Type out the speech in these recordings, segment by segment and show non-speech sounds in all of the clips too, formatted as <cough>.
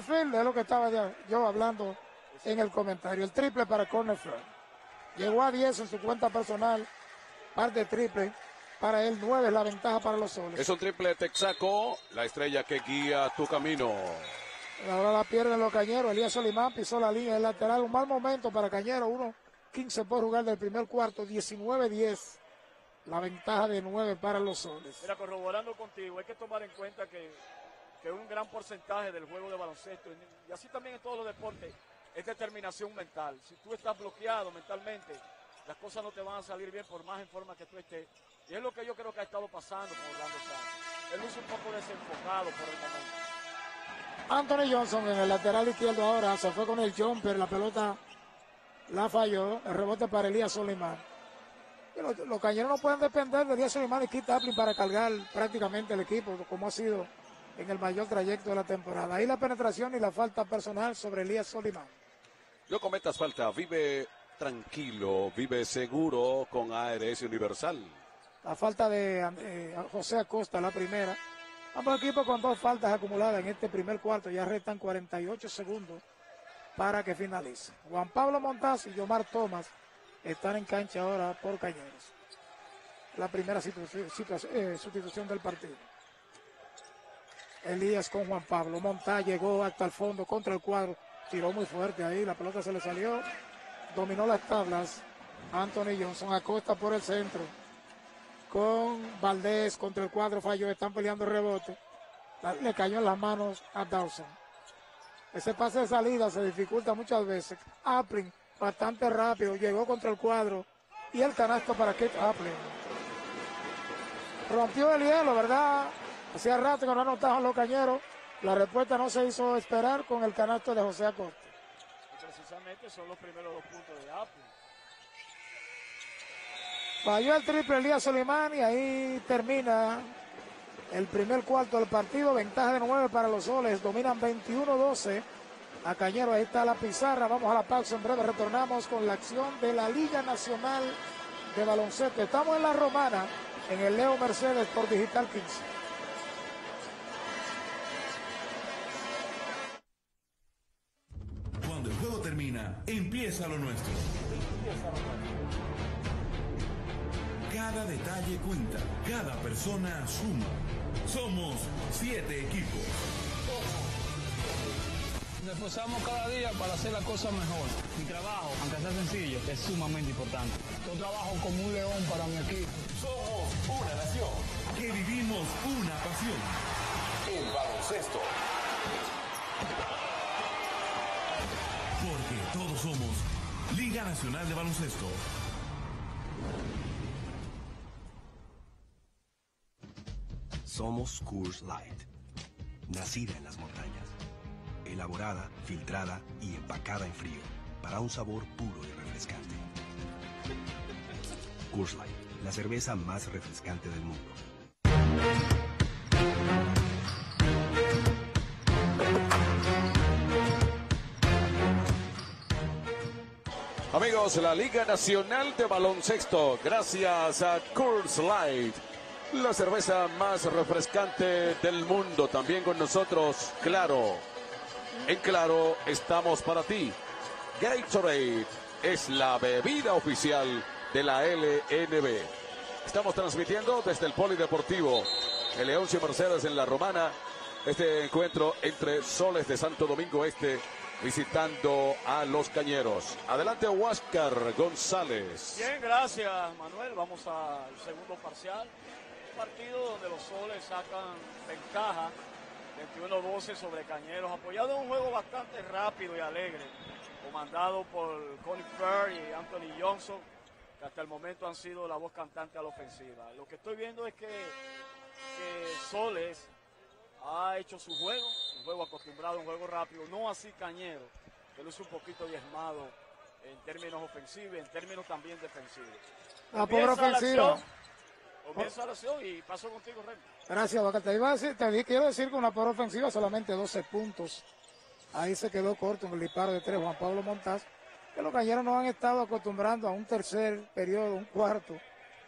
Field es lo que estaba yo hablando en el comentario. El triple para Cornerfield. Llegó a 10 en su cuenta personal. Par de triple. Para él 9 es la ventaja para los soles. Es un triple texaco, la estrella que guía tu camino. Ahora la pierden los cañeros. Elías Solimán pisó la línea del lateral. Un mal momento para Cañero. 1-15 por jugar del primer cuarto. 19-10. La ventaja de 9 para los soles. Mira, corroborando contigo, hay que tomar en cuenta que que un gran porcentaje del juego de baloncesto, y así también en todos los deportes, es determinación mental. Si tú estás bloqueado mentalmente, las cosas no te van a salir bien por más en forma que tú estés. Y es lo que yo creo que ha estado pasando con Orlando Santos. Él luce un poco desenfocado por el momento. Anthony Johnson en el lateral izquierdo ahora se fue con el jumper, la pelota la falló, el rebote para Elías Solimán. Los, los, cañeros no pueden depender de Elías Solimán y Keith Taplin para cargar prácticamente el equipo, como ha sido en el mayor trayecto de la temporada. Ahí la penetración y la falta personal sobre Elías Solimán. No cometas falta, vive tranquilo, vive seguro con ARS Universal. La falta de eh, José Acosta, la primera. Ambos equipos con dos faltas acumuladas en este primer cuarto, ya restan 48 segundos para que finalice. Juan Pablo Montaz y Yomar Tomás están en cancha ahora por Cañeros. La primera eh, sustitución del partido. Elías con Juan Pablo. Monta llegó hasta el fondo contra el cuadro. Tiró muy fuerte ahí. La pelota se le salió. Dominó las tablas. Anthony Johnson acosta por el centro. Con Valdés contra el cuadro falló. Están peleando el rebote. Le cayó en las manos a Dawson. Ese pase de salida se dificulta muchas veces. Appling bastante rápido. Llegó contra el cuadro. Y el canasto para Kate Appling. Rompió el hielo, ¿verdad? Hacía rato que no anotaban los cañeros. La respuesta no se hizo esperar con el canasto de José Acosta. precisamente son los primeros dos puntos de Apple. Falló el triple Elías Solimán y ahí termina el primer cuarto del partido. Ventaja de 9 para los soles. Dominan 21-12 a Cañero. Ahí está la pizarra. Vamos a la pausa. En breve retornamos con la acción de la Liga Nacional de Baloncesto. Estamos en la Romana, en el Leo Mercedes por Digital 15. Empieza lo nuestro. Cada detalle cuenta, cada persona suma. Somos siete equipos. Nos esforzamos cada día para hacer la cosa mejor. Mi trabajo, aunque sea sencillo, es sumamente importante. Yo trabajo como un león para mi equipo. Somos una nación que vivimos una pasión. Nacional de Baloncesto. Somos Coors Light. Nacida en las montañas. Elaborada, filtrada y empacada en frío. Para un sabor puro y refrescante. Coors Light, la cerveza más refrescante del mundo. La Liga Nacional de Baloncesto, gracias a Coors Light, la cerveza más refrescante del mundo. También con nosotros, Claro. En Claro estamos para ti. Gatorade es la bebida oficial de la LNB. Estamos transmitiendo desde el Polideportivo, el Leoncio Mercedes en la Romana, este encuentro entre Soles de Santo Domingo Este visitando a los Cañeros. Adelante, Huáscar González. Bien, gracias, Manuel. Vamos al segundo parcial. Un partido donde los soles sacan ventaja 21-12 sobre Cañeros, apoyado en un juego bastante rápido y alegre, comandado por Connie Fair y Anthony Johnson, que hasta el momento han sido la voz cantante a la ofensiva. Lo que estoy viendo es que, que Soles ha hecho su juego, un juego acostumbrado, un juego rápido, no así Cañero, que lo es un poquito diezmado en términos ofensivos, en términos también defensivos. La pobre ofensiva. Comienza la acción y paso contigo, Rey. Gracias. Te, iba a decir, te quiero decir que una pobre ofensiva solamente 12 puntos. Ahí se quedó corto en el disparo de tres Juan Pablo Montaz. Que los cañeros no han estado acostumbrando a un tercer periodo, un cuarto.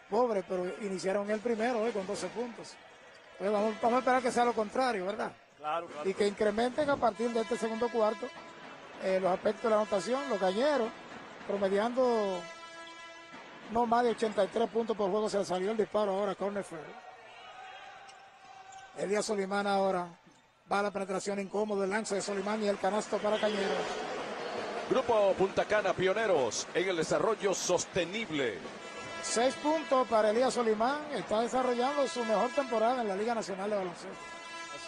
Pobre, pero iniciaron el primero hoy con 12 puntos. Pues vamos, a esperar que sea lo contrario, ¿verdad? Claro, claro. y que incrementen a partir de este segundo cuarto eh, los aspectos de la anotación, los cañeros, promediando no más de 83 puntos por juego. Se le salió el disparo ahora, corner fair. Elías Solimán ahora va a la penetración incómoda, el lance de Solimán y el canasto para Cañeros. Grupo Punta Cana, pioneros en el desarrollo sostenible. Seis puntos para Elías Solimán, está desarrollando su mejor temporada en la Liga Nacional de Baloncesto.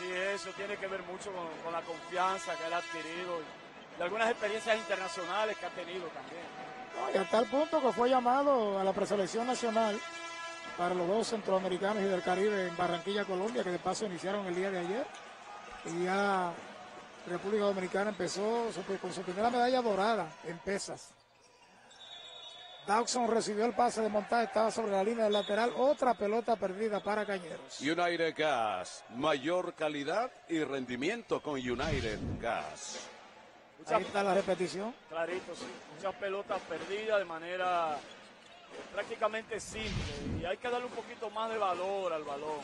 Es, eso tiene que ver mucho con, la confianza que ha adquirido y, algunas experiencias internacionales que ha tenido también. No, y a tal punto que fue llamado a la preselección nacional para los dos centroamericanos y del Caribe en Barranquilla, Colombia, que de paso iniciaron el día de ayer. Y ya República Dominicana empezó con su primera medalla dorada en pesas. Dawson recibió el pase de montaje, estaba sobre la línea del lateral, otra pelota perdida para Cañeros. United Gas, mayor calidad y rendimiento con United Gas. Ahí está la repetición. Clarito, sí. Muchas pelotas perdidas de manera eh, prácticamente simple. Y hay que darle un poquito más de valor al balón.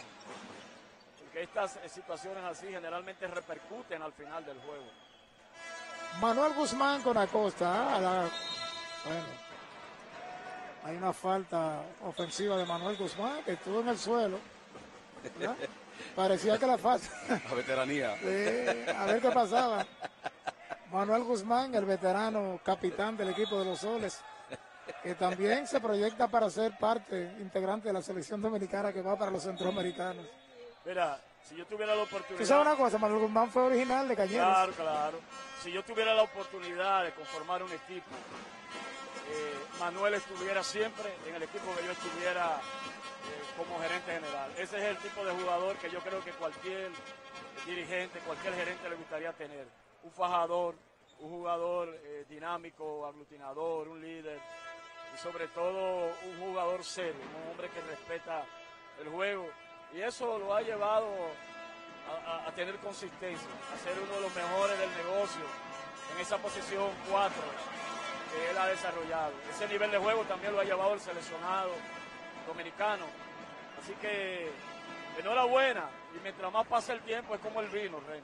Porque estas eh, situaciones así generalmente repercuten al final del juego. Manuel Guzmán con Acosta. a la- bueno, hay una falta ofensiva de Manuel Guzmán que estuvo en el suelo. ¿verdad? <laughs> Parecía que la falta. La veteranía. <laughs> Sí, a ver qué pasaba. Manuel Guzmán, el veterano capitán del equipo de los Soles, que también se proyecta para ser parte integrante de la selección dominicana que va para los centroamericanos. Mira, si yo tuviera la ¿Tú oportunidad. sabes una cosa? Manuel Guzmán fue original de Cañeros. Claro, claro. Si yo tuviera la oportunidad de conformar un equipo, eh, Manuel estuviera siempre en el equipo que yo estuviera eh, como gerente general. Ese es el tipo de jugador que yo creo que cualquier dirigente, cualquier gerente le gustaría tener. Un fajador, un jugador eh, dinámico, aglutinador, un líder y sobre todo un jugador serio, un hombre que respeta el juego. Y eso lo ha llevado a, a- a tener consistencia, a ser uno de los mejores del negocio en esa posición 4 que él ha desarrollado. Ese nivel de juego también lo ha llevado el seleccionado dominicano. Así que enhorabuena. Y mientras más pasa el tiempo es como el vino, Rey.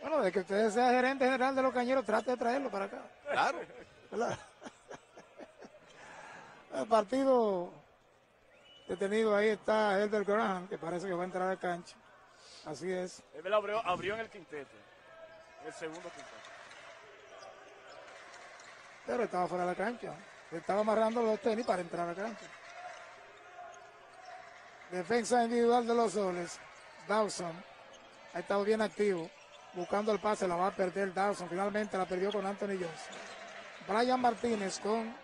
Bueno, de que usted sea gerente general de los Cañeros, trate de traerlo para acá. Claro. ¿verdad? <laughs> El partido detenido ahí está Elder Graham, que parece que va a entrar a cancha. Así es. Él abrió, abrió en el quinteto, el segundo quinteto. Pero estaba fuera de la cancha. Estaba amarrando los tenis para entrar a la cancha. Defensa individual de los soles. Dawson ha estado bien activo. Buscando el pase, la va a perder Dawson. Finalmente la perdió con Anthony Jones. Brian Martínez con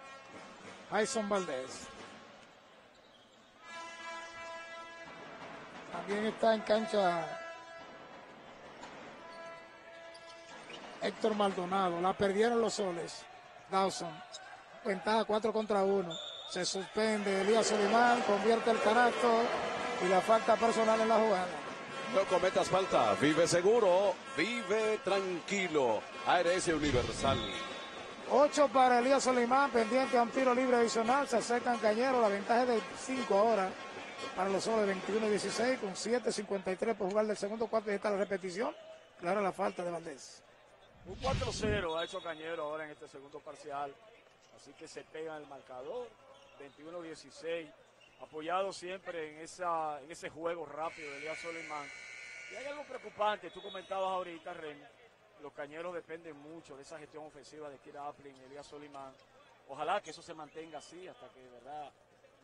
Jason Valdés. También está en cancha Héctor Maldonado. La perdieron los soles. Dawson. Ventaja 4 contra 1. Se suspende Elías Solimán, convierte el canasto y la falta personal en la jugada. No cometas falta. Vive seguro. Vive tranquilo. ARS Universal. 8 para Elías Solimán, pendiente a un tiro libre adicional. Se acercan Cañero, la ventaja es de 5 ahora para los soles 21-16 con 7.53 por jugar del segundo cuarto y está la repetición. Claro, la falta de Valdés. Un 4-0 ha hecho Cañero ahora en este segundo parcial. Así que se pega el marcador. 21-16. Apoyado siempre en, esa, en ese juego rápido de Elías Solimán. Y hay algo preocupante. Tú comentabas ahorita, Remy. Los cañeros dependen mucho de esa gestión ofensiva de Kira Aplin y Elías Solimán. Ojalá que eso se mantenga así hasta que verdad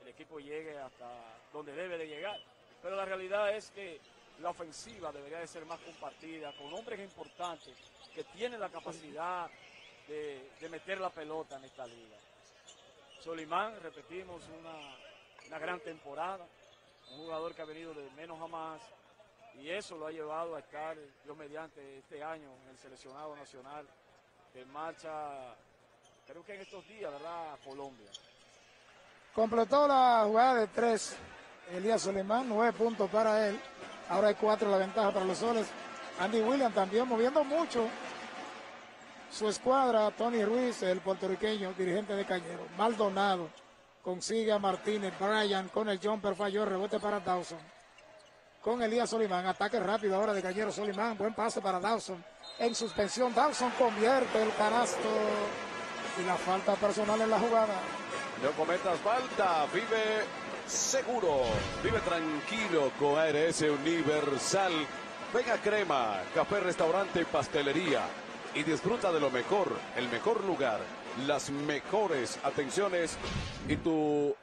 el equipo llegue hasta donde debe de llegar. Pero la realidad es que la ofensiva debería de ser más compartida con hombres importantes que tienen la capacidad de, meter la pelota en esta liga. Solimán, repetimos, una, una gran temporada, un jugador que ha venido de menos a más y eso lo ha llevado a estar, yo mediante este año, en el seleccionado nacional, que marcha, creo que en estos días, ¿verdad?, Colombia. Completó la jugada de 3 Elías Solimán, 9 puntos para él. Ahora hay 4 la ventaja para los soles. Andy Williams también moviendo mucho su escuadra. Tony Ruiz, el puertorriqueño, dirigente de Cañero. Maldonado consigue a Martínez. Bryan con el jumper falló. Rebote para Dawson. con Elías Solimán. Ataque rápido ahora de Cañero Solimán. Buen pase para Dawson. En suspensión, Dawson convierte el canasto y la falta personal en la jugada. No cometas falta, vive seguro, vive tranquilo con ARS Universal. Venga crema, café, restaurante y pastelería y disfruta de lo mejor, el mejor lugar, las mejores atenciones y tu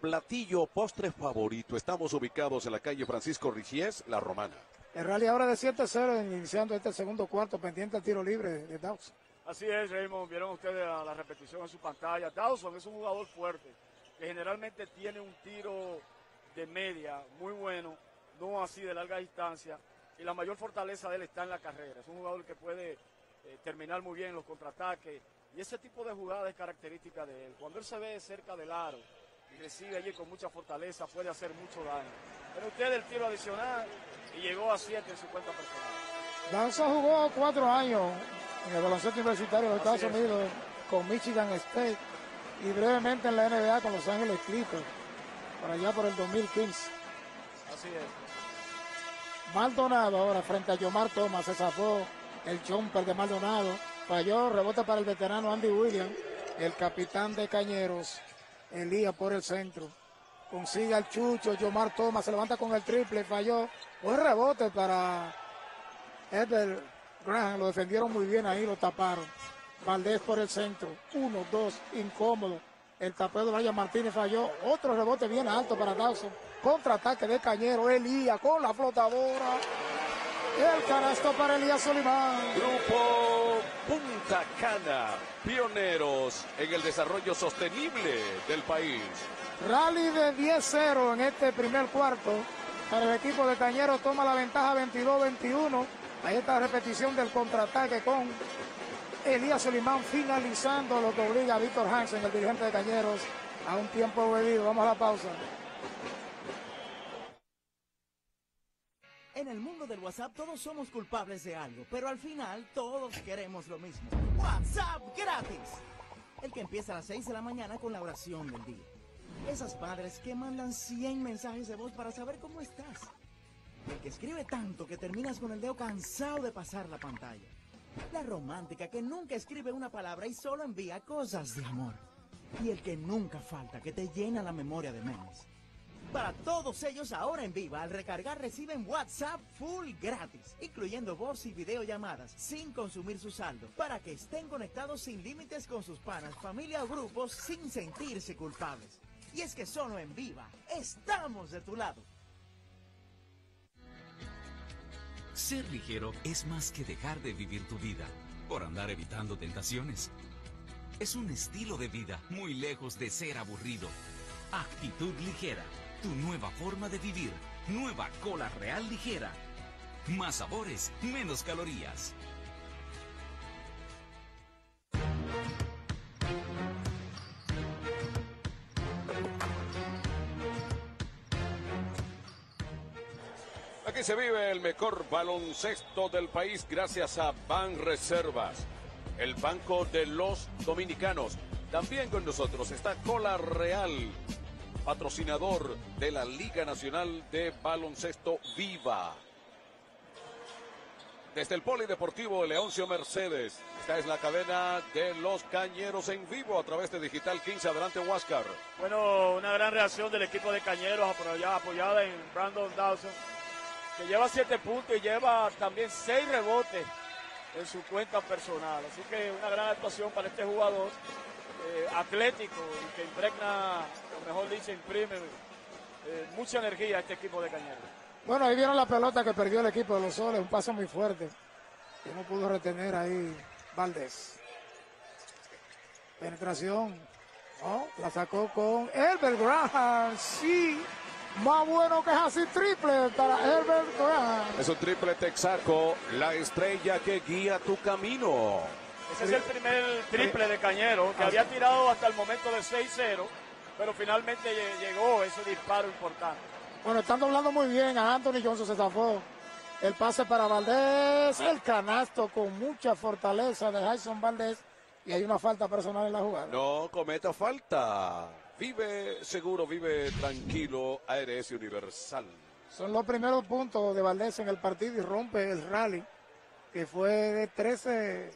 platillo postre favorito. Estamos ubicados en la calle Francisco Rigies, La Romana. El rally ahora de 7-0, iniciando este segundo cuarto, pendiente al tiro libre de Dawson. Así es, Raymond. Vieron ustedes a la repetición en su pantalla. Dawson es un jugador fuerte, que generalmente tiene un tiro de media muy bueno, no así de larga distancia. Y la mayor fortaleza de él está en la carrera. Es un jugador que puede eh, terminar muy bien los contraataques. Y ese tipo de jugada es característica de él. Cuando él se ve cerca del aro y recibe allí con mucha fortaleza, puede hacer mucho daño. Pero usted el tiro adicional y llegó a 7 en su cuenta personal. Dawson jugó cuatro años en el baloncesto universitario de Estados Unidos con Michigan State y brevemente en la NBA con Los Ángeles Clippers, por allá por el 2015. Así es. Maldonado ahora frente a Yomar Thomas, se zafó el jumper de Maldonado, falló, rebote para el veterano Andy Williams, el capitán de Cañeros, Elías por el centro, consigue al Chucho, Yomar Thomas se levanta con el triple, falló, un rebote para Edward Graham, lo defendieron muy bien ahí, lo taparon. Valdés por el centro, uno, dos, incómodo. El tapeo de Vaya Martínez falló, otro rebote bien alto para Dawson. Contraataque de Cañero, Elías con la flotadora. El canasto para Elías Solimán. Grupo Punta Cana, pioneros en el desarrollo sostenible del país. Rally de 10-0 en este primer cuarto. Para el equipo de Cañero toma la ventaja 22-21. Ahí está la repetición del contraataque con Elías Solimán finalizando lo que obliga a Víctor Hansen, el dirigente de Cañeros, a un tiempo bebido. Vamos a la pausa. En el mundo del WhatsApp todos somos culpables de algo, pero al final todos queremos lo mismo. WhatsApp gratis. El que empieza a las 6 de la mañana con la oración del día. Esas padres que mandan 100 mensajes de voz para saber cómo estás. El que escribe tanto que terminas con el dedo cansado de pasar la pantalla. La romántica que nunca escribe una palabra y solo envía cosas de amor. Y el que nunca falta, que te llena la memoria de memes. Para todos ellos ahora en Viva, al recargar reciben WhatsApp full gratis, incluyendo voz y videollamadas, sin consumir su saldo, para que estén conectados sin límites con sus panas, familia o grupos, sin sentirse culpables. Y es que solo en Viva, estamos de tu lado. Ser ligero es más que dejar de vivir tu vida por andar evitando tentaciones. Es un estilo de vida muy lejos de ser aburrido. Actitud ligera, tu nueva forma de vivir. Nueva cola real ligera. Más sabores, menos calorías. Aquí se vive el mejor baloncesto del país gracias a Ban Reservas, el banco de los dominicanos. También con nosotros está Cola Real, patrocinador de la Liga Nacional de Baloncesto Viva. Desde el Polideportivo Leoncio Mercedes, esta es la cadena de los Cañeros en vivo a través de Digital 15. Adelante, Huáscar. Bueno, una gran reacción del equipo de Cañeros apoyada, apoyada en Brandon Dawson, que lleva siete puntos y lleva también seis rebotes en su cuenta personal. Así que una gran actuación para este jugador eh, atlético y que impregna, o mejor dicho, imprime eh, mucha energía a este equipo de Cañeros. Bueno, ahí vieron la pelota que perdió el equipo de los soles, un paso muy fuerte. Que no pudo retener ahí Valdés. Penetración. ¿no? La sacó con Herbert Graham. Sí. Más bueno que así triple para Herbert Graham. Es un triple texaco, la estrella que guía tu camino. Ese es el primer triple de Cañero, que había tirado hasta el momento de 6-0, pero finalmente lle- llegó ese disparo importante. Bueno, están doblando muy bien. A Anthony Johnson se zafó. El pase para Valdés. El canasto con mucha fortaleza de Jason Valdés. Y hay una falta personal en la jugada. No cometa falta. Vive seguro, vive tranquilo. ARS Universal. Son los primeros puntos de Valdés en el partido y rompe el rally, que fue de 13-0,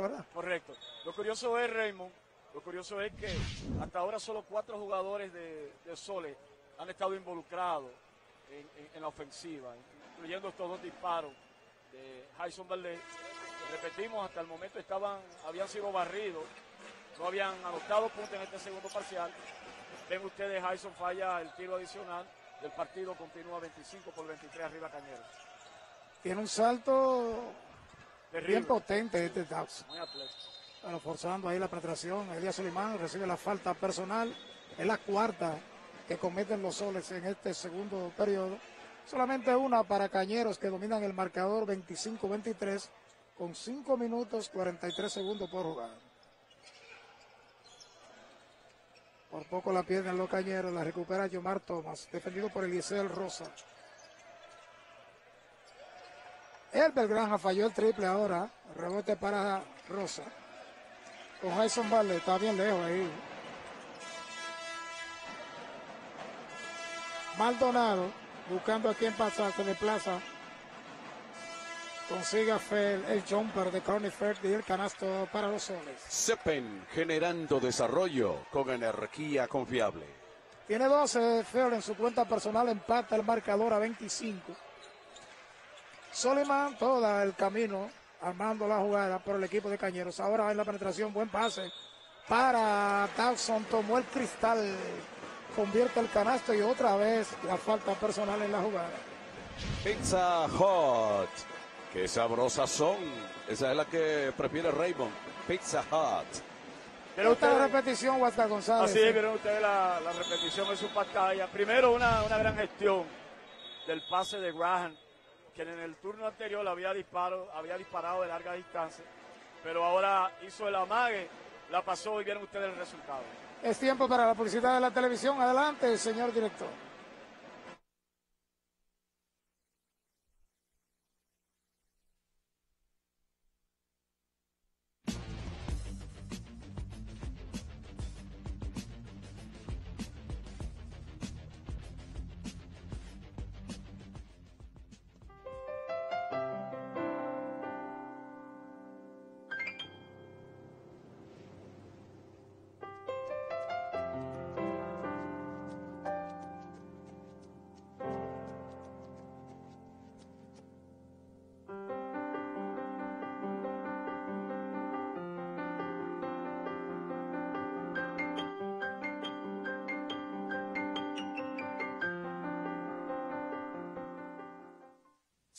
¿verdad? Correcto. Lo curioso es, Raymond, lo curioso es que hasta ahora solo cuatro jugadores de, de Sole han estado involucrados en, en- en la ofensiva, incluyendo estos dos disparos de Jason Valdez. Repetimos, hasta el momento estaban, habían sido barridos, no habían anotado puntos en este segundo parcial. Ven ustedes, Jason falla el tiro adicional, el partido continúa 25 por 23 arriba Cañero. Tiene un salto Terrible. bien potente este Dawson. Muy atlético. Bueno, forzando ahí la penetración. Elías Solimán recibe la falta personal. Es la cuarta que cometen los soles en este segundo periodo. Solamente una para Cañeros que dominan el marcador 25-23 con 5 minutos 43 segundos por jugar. Por poco la pierden los Cañeros, la recupera Yomar Thomas, defendido por Eliezer Rosa. El Belgranja falló el triple ahora. Rebote para Rosa. Con Jason Valle está bien lejos ahí. Maldonado buscando a quien pasar, se desplaza. Consigue a Fel el jumper de Connie Ferd y el canasto para los soles. Sepen generando desarrollo con energía confiable. Tiene 12 Fer en su cuenta personal, empata el marcador a 25. Soliman toda el camino armando la jugada por el equipo de Cañeros. Ahora en la penetración, buen pase para Dawson, tomó el cristal, convierte el canasto y otra vez la falta personal en la jugada. Pizza Hut. Qué sabrosas son. Esa es la que prefiere Raymond. Pizza Hut. Pero Esta ustedes- repetición, Huasta González. Así es, vieron ustedes la, la repetición en su pantalla. Primero, una, una gran gestión del pase de Graham, quien en el turno anterior había, disparo, había disparado de larga distancia, pero ahora hizo el amague, la pasó y vieron ustedes el resultado. Es tiempo para la publicidad de la televisión. Adelante, señor director.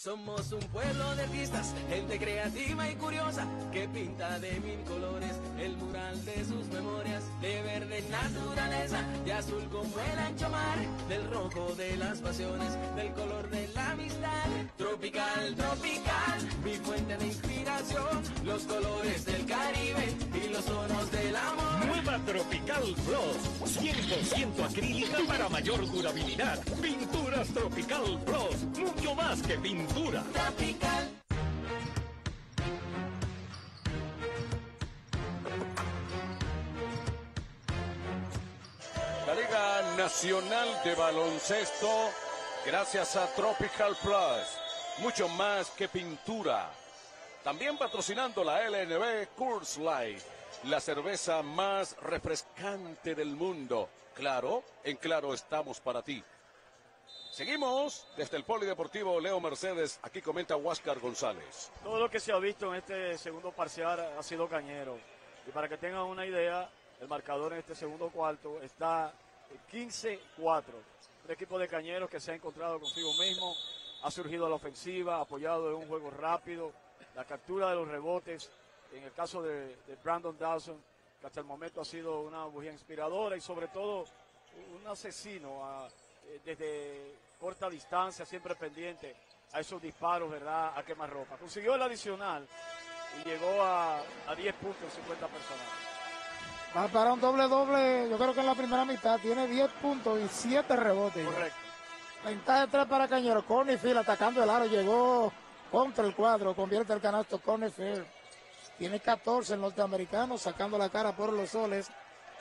Somos un pueblo de artistas, gente creativa y curiosa, que pinta de mil colores el mural de sus memorias, de verde naturaleza, de azul como el ancho mar, del rojo de las pasiones, del color de la amistad. Tropical, tropical, mi fuente de inspiración, los colores del Caribe y los tonos del amor. Nueva Tropical Plus, 100% acrílica para mayor durabilidad. Pinturas Tropical Plus, mucho más que pintura. Tropical. La Liga Nacional de Baloncesto, gracias a Tropical Plus, mucho más que pintura. También patrocinando la LNB Coors Light, la cerveza más refrescante del mundo. Claro, en claro estamos para ti. Seguimos desde el Polideportivo Leo Mercedes. Aquí comenta Huáscar González. Todo lo que se ha visto en este segundo parcial ha sido cañero. Y para que tengan una idea, el marcador en este segundo cuarto está 15-4. Un equipo de cañeros que se ha encontrado consigo mismo, ha surgido a la ofensiva, apoyado en un juego rápido, la captura de los rebotes. En el caso de, de Brandon Dawson, que hasta el momento ha sido una bujía inspiradora y sobre todo un asesino a- eh, desde corta distancia, siempre pendiente a esos disparos, ¿verdad? A quemarropa. Consiguió el adicional y llegó a, a 10 puntos en 50 personas. Va para un doble doble, yo creo que en la primera mitad tiene 10 puntos y 7 rebotes. Correcto. Ventaja de 3 para Cañero. Corneyfield atacando el aro, llegó contra el cuadro, convierte el canasto Corneyfield. Tiene 14 el norteamericano, sacando la cara por los soles.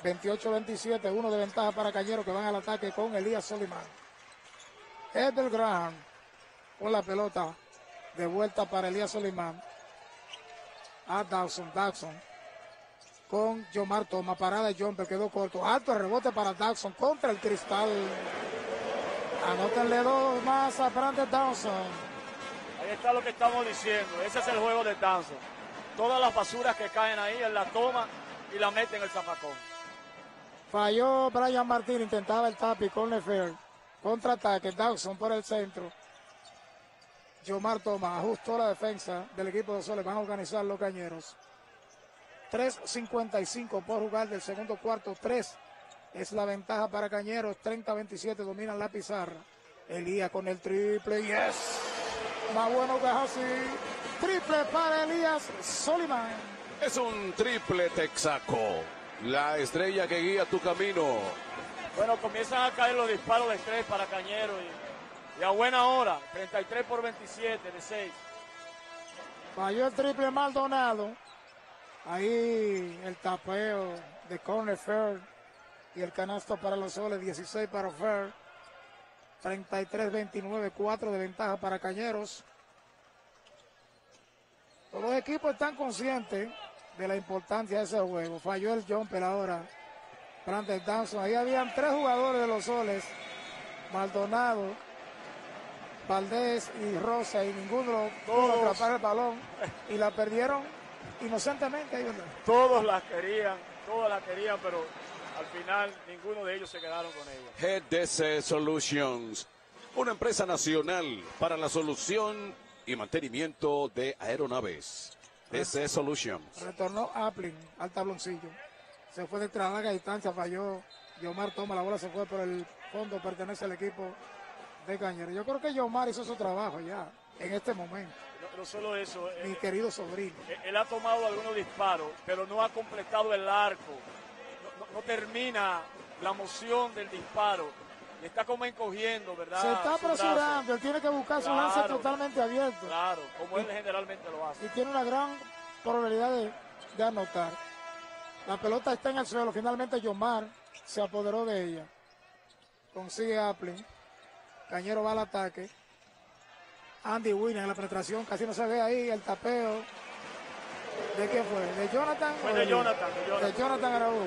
28-27, uno de ventaja para Cañero que van al ataque con Elías Solimán. Edel Graham con la pelota de vuelta para Elías Solimán. A Dawson, Dawson con Jomar Toma. Parada de Jumper, quedó corto. Alto rebote para Dawson contra el cristal. Anótenle dos más a Brandon Dawson. Ahí está lo que estamos diciendo. Ese es el juego de Dawson. Todas las basuras que caen ahí, él la toma y la mete en el zafacón. Falló Brian Martín, intentaba el tapi con Lefer. Contraataque, Dawson por el centro. Yomar Toma ajustó la defensa del equipo de Soles. Van a organizar los cañeros. 3.55 por jugar del segundo cuarto. 3 es la ventaja para Cañeros. 30-27 dominan la pizarra. Elías con el triple. Yes. Más bueno que así. Triple para Elías Soliman. Es un triple texaco. La estrella que guía tu camino. Bueno, comienzan a caer los disparos de estrés para Cañero y, y a buena hora. 33 por 27 de 6. Falló el triple Maldonado. Ahí el tapeo de Corner Fair y el canasto para los soles, 16 para Fair. 33-29, 4 de ventaja para Cañeros. Todos los equipos están conscientes de la importancia de ese juego. Falló el jumper ahora. Brandon Danson. Ahí habían tres jugadores de los soles. Maldonado, Valdés y Rosa. Y ninguno pudo atrapar el balón. Y la perdieron inocentemente. Todos las querían, todas las querían, pero al final ninguno de ellos se quedaron con ella. GDC Solutions, una empresa nacional para la solución y mantenimiento de aeronaves. DC Solutions. Retornó Appling al tabloncillo. Se fue de larga distancia, falló. Yomar toma la bola, se fue por el fondo, pertenece al equipo de Cañero. Yo creo que Yomar hizo su trabajo ya, en este momento. No, solo eso. Mi querido sobrino. Él, ha tomado algunos disparos, pero no ha completado el arco. No, termina la moción del disparo. Y está como encogiendo, ¿verdad? Se está apresurando, él tiene que buscar su lance totalmente abierto. Claro, como él generalmente lo hace. Y tiene una gran probabilidad de, de anotar. La pelota está en el suelo. Finalmente Yomar se apoderó de ella. Consigue Appling. Cañero va al ataque. Andy Winner en la penetración. Casi no se ve ahí el tapeo. ¿De qué fue? ¿De Jonathan? Fue de Jonathan. De Jonathan, de Jonathan Araújo.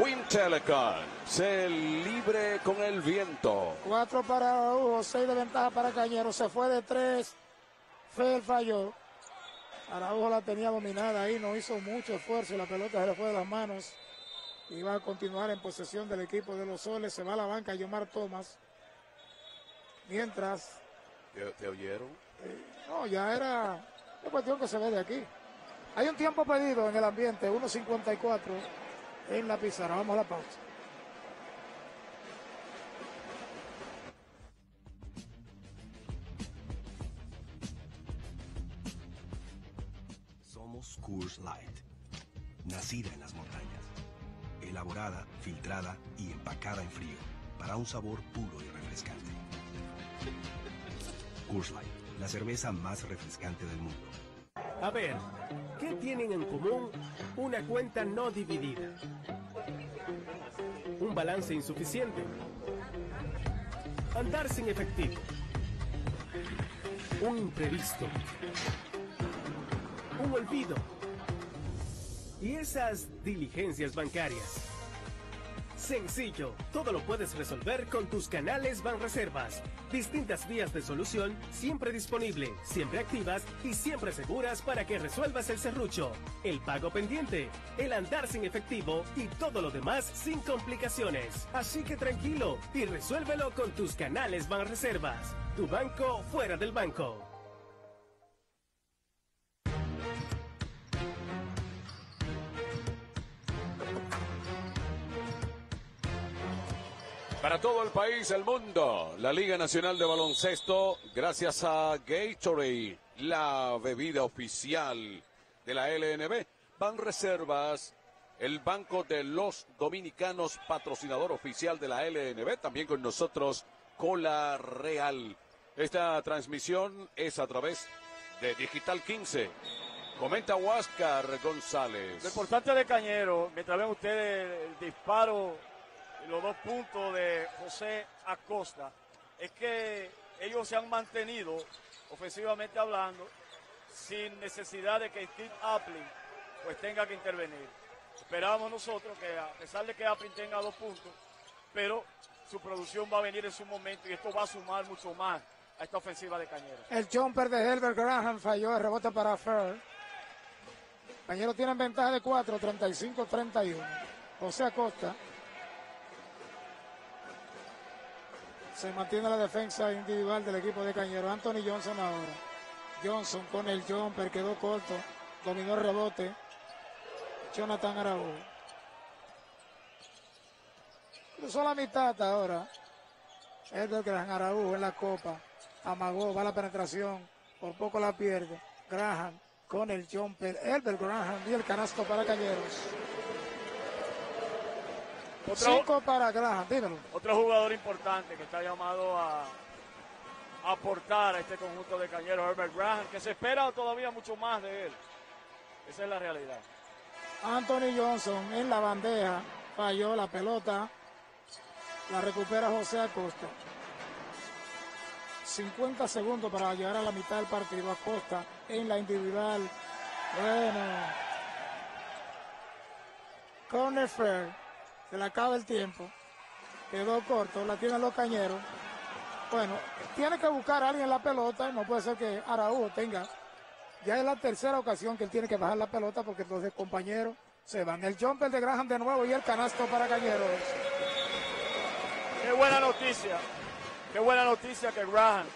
Win Telecom, se libre con el viento. Cuatro para Araújo, seis de ventaja para Cañero. Se fue de tres. Fel falló. Araujo la tenía dominada ahí, no hizo mucho esfuerzo y la pelota se le fue de las manos. Y va a continuar en posesión del equipo de los soles. Se va a la banca Yomar Thomas. Mientras. ¿Te, oyeron? Eh, no, ya era una cuestión que se ve de aquí. Hay un tiempo pedido en el ambiente, 1.54 en la pizarra. Vamos a la pausa. Somos Coors Light. Nacida en las montañas. Elaborada, filtrada y empacada en frío. Para un sabor puro y refrescante. Coors Light, la cerveza más refrescante del mundo. A ver, ¿qué tienen en común una cuenta no dividida? Un balance insuficiente. Andar sin efectivo. Un imprevisto. Un olvido. Y esas diligencias bancarias. Sencillo, todo lo puedes resolver con tus canales Banreservas. Distintas vías de solución siempre disponible, siempre activas y siempre seguras para que resuelvas el serrucho, el pago pendiente, el andar sin efectivo y todo lo demás sin complicaciones. Así que tranquilo y resuélvelo con tus canales Banreservas. Tu banco fuera del banco. Todo el país, el mundo, la Liga Nacional de Baloncesto, gracias a Gatorade, la bebida oficial de la LNB, van reservas, el Banco de los Dominicanos, patrocinador oficial de la LNB, también con nosotros, Cola Real. Esta transmisión es a través de Digital 15. Comenta Huáscar González. Lo importante de Cañero, mientras ven ustedes el disparo los dos puntos de José Acosta. es que ellos se han mantenido, ofensivamente hablando, sin necesidad de que Steve Appling pues tenga que intervenir. Esperamos nosotros que a pesar de que Appling tenga dos puntos, pero su producción va a venir en su momento y esto va a sumar mucho más a esta ofensiva de Cañero. El jumper de Herbert Graham falló el rebote para Fer. Cañero tiene ventaja de 4, 35-31. José Acosta. Se mantiene la defensa individual del equipo de Cañero. Anthony Johnson ahora. Johnson con el jumper, quedó corto. Dominó el rebote. Jonathan Araújo. Cruzó la mitad ahora. Herbert Graham Araújo en la copa. Amagó, va la penetración. Por poco la pierde. Graham con el jumper. Herbert Graham y el canasto para Cañeros. Otro- Cinco para Graham, dímelo. Otro jugador importante que está llamado a, a aportar a este conjunto de Cañeros, Herbert Graham, que se espera todavía mucho más de él. Esa es la realidad. Anthony Johnson en la bandeja. Falló la pelota. La recupera José Acosta. 50 segundos para llegar a la mitad del partido. Acosta en la individual. Bueno. Corner fair. Se le acaba el tiempo. Quedó corto. La tienen los cañeros. Bueno, tiene que buscar a alguien la pelota. No puede ser que Araújo tenga. Ya es la tercera ocasión que él tiene que bajar la pelota porque entonces compañeros se van. El jumper de Graham de nuevo y el canasto para Cañeros. Qué buena noticia. Qué buena noticia que Graham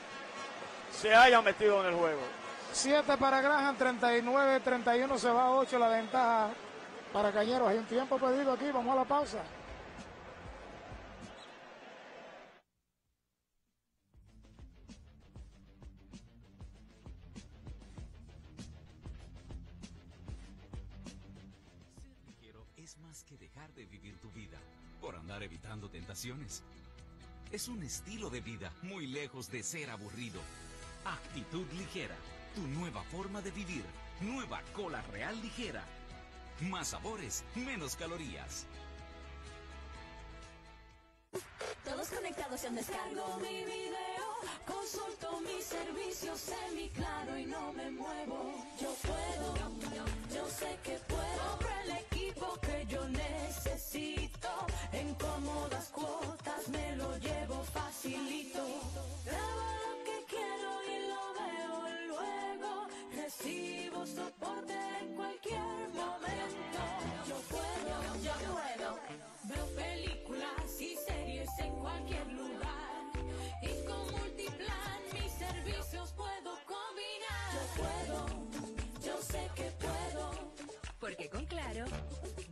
se haya metido en el juego. 7 para Graham, 39, 31 se va a 8 la ventaja para Cañeros. Hay un tiempo perdido aquí, vamos a la pausa. es más que dejar de vivir tu vida por andar evitando tentaciones. Es un estilo de vida muy lejos de ser aburrido. Actitud ligera, tu nueva forma de vivir. Nueva cola real ligera. Más sabores, menos calorías. Todos conectados en descargo mi video, consulto mis servicios semi-claro y no me muevo. Yo puedo, yo sé que puedo. Compro el equipo que yo necesito. En cómodas cuotas me lo llevo facilito. Grabo lo que quiero y lo veo luego. Recibo soporte en cualquier cualquier lugar. Y con Multiplan mis servicios puedo combinar. Yo puedo, yo sé que puedo. Porque con Claro,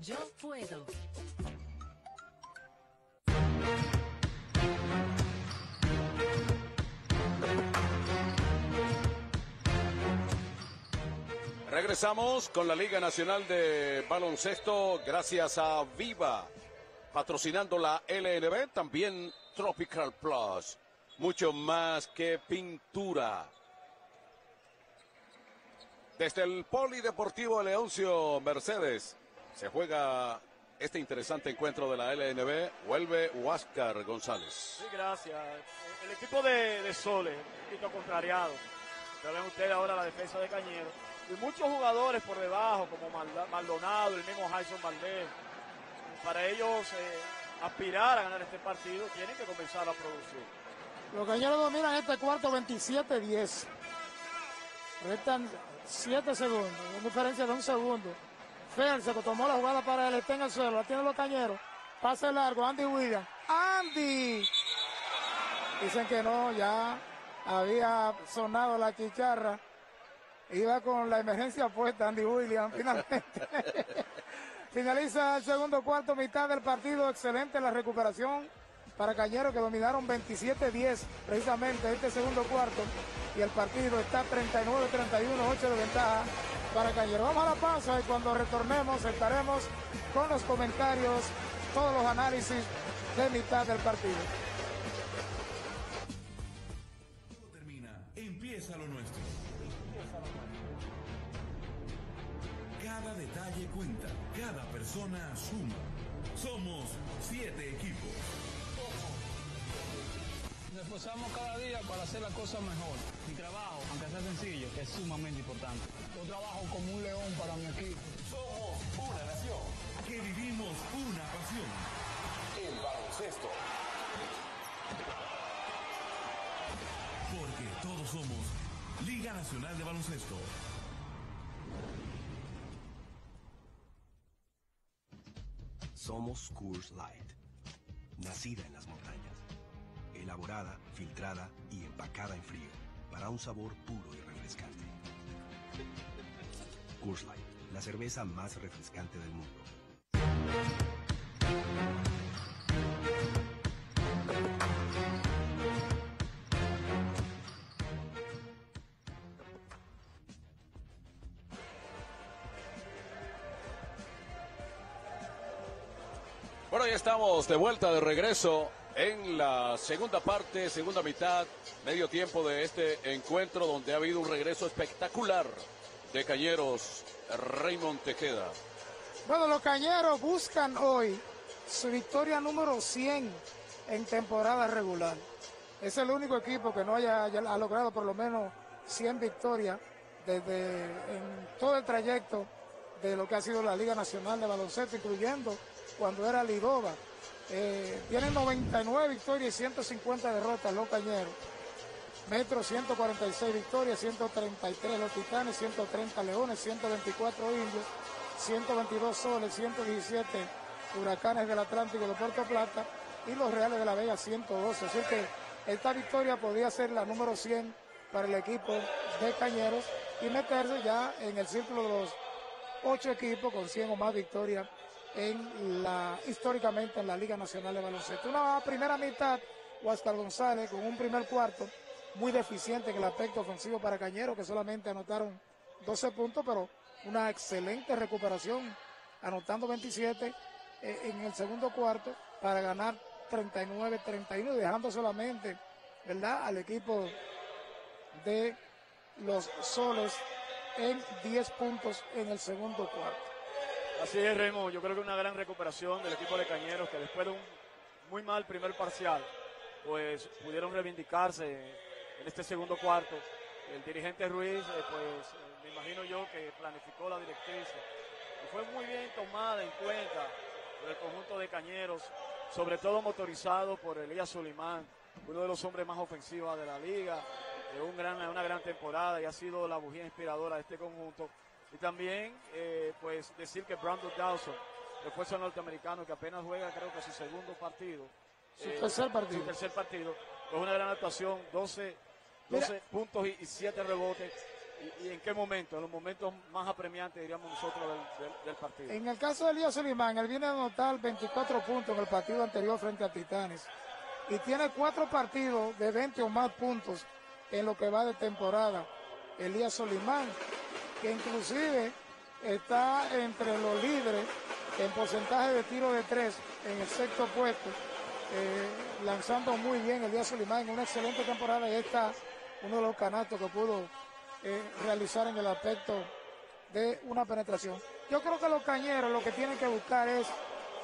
yo puedo. Regresamos con la Liga Nacional de Baloncesto gracias a Viva, patrocinando la LNB, también Tropical Plus, mucho más que pintura. Desde el Polideportivo Leoncio Mercedes se juega este interesante encuentro de la LNB, vuelve Huáscar González. Sí, gracias. El equipo de, de Soles, un poquito contrariado. Ya ven ustedes ahora la defensa de Cañero. Y muchos jugadores por debajo, como Maldonado, el mismo Jason Valdés. Para ellos eh, aspirar a ganar este partido, tienen que comenzar a producir. Los Cañeros dominan este cuarto 27-10. Restan 7 segundos, una diferencia de un segundo. Fer se tomó la jugada para él, está en el suelo, la tienen los Cañeros. Pase largo, Andy Williams. ¡Andy! Dicen que no, ya había sonado la chicharra. Iba con la emergencia puesta, Andy Williams, <laughs> finalmente. Finaliza el segundo cuarto, mitad del partido. Excelente la recuperación para Cañero, que dominaron 27-10 precisamente este segundo cuarto. Y el partido está 39-31, 8 de ventaja para Cañero. Vamos a la pausa y cuando retornemos estaremos con los comentarios, todos los análisis de mitad del partido. Cuenta, cada persona suma. Somos siete equipos. Nos esforzamos cada día para hacer las cosas mejor. Mi trabajo, aunque sea sencillo, es sumamente importante. Yo trabajo como un león para mi equipo. Somos una nación que vivimos una pasión. El baloncesto. Porque todos somos Liga Nacional de Baloncesto. Somos Coors Light. Nacida en las montañas. Elaborada, filtrada y empacada en frío. Para un sabor puro y refrescante. Coors Light, la cerveza más refrescante del mundo. Estamos de vuelta de regreso en la segunda parte, segunda mitad, medio tiempo de este encuentro donde ha habido un regreso espectacular de Cañeros Raymond Tejeda. Bueno, los cañeros buscan hoy su victoria número 100 en temporada regular. Es el único equipo que no haya, haya- ha logrado por lo menos 100 victorias desde en todo el trayecto de lo que ha sido la Liga Nacional de Baloncesto, incluyendo cuando era Lidova. Eh, tienen 99 victorias y 150 derrotas los cañeros. Metro 146 victorias, 133 los titanes, 130 leones, 124 indios, 122 soles, 117 huracanes del Atlántico de Puerto Plata y los reales de la Vega 112. Así que esta victoria podría ser la número 100 para el equipo de Cañeros y meterse ya en el círculo de los ocho equipos con 100 o más victorias en la, históricamente en la Liga Nacional de Baloncesto. Una primera mitad, Huáscar González con un primer cuarto muy deficiente en el aspecto ofensivo para Cañeros, que solamente anotaron 12 puntos, pero una excelente recuperación, anotando 27 eh, en el segundo cuarto para ganar 39-31 y dejando solamente, ¿verdad?, al equipo de los soles en 10 puntos en el segundo cuarto. Así es, Raymond. Yo creo que una gran recuperación del equipo de Cañeros que después de un muy mal primer parcial, pues pudieron reivindicarse en este segundo cuarto. El dirigente Ruiz, eh, pues me imagino yo que planificó la directriz y fue muy bien tomada en cuenta por el conjunto de Cañeros, sobre todo motorizado por Elías Solimán, uno de los hombres más ofensivos de la liga, de una gran temporada y ha sido la bujía inspiradora de este conjunto. Y también, eh, pues, decir que Brandon Dawson, refuerzo norteamericano que apenas juega, creo que su segundo partido. Su tercer partido. Su tercer partido. Es una gran actuación, 12, 12 puntos y, 7 rebotes. Y, y en qué momento? En los momentos más apremiantes, diríamos nosotros, del, del- del partido. En el caso de Elías Solimán, él viene a anotar 24 puntos en el partido anterior frente a Titanes y tiene cuatro partidos de 20 o más puntos en lo que va de temporada. Elías Solimán, que inclusive está entre los líderes en porcentaje de tiro de tres en el sexto puesto, eh, lanzando muy bien Elías Solimán en una excelente temporada y está uno de los canastos que pudo eh, realizar en el aspecto de una penetración. Yo creo que los cañeros lo que tienen que buscar es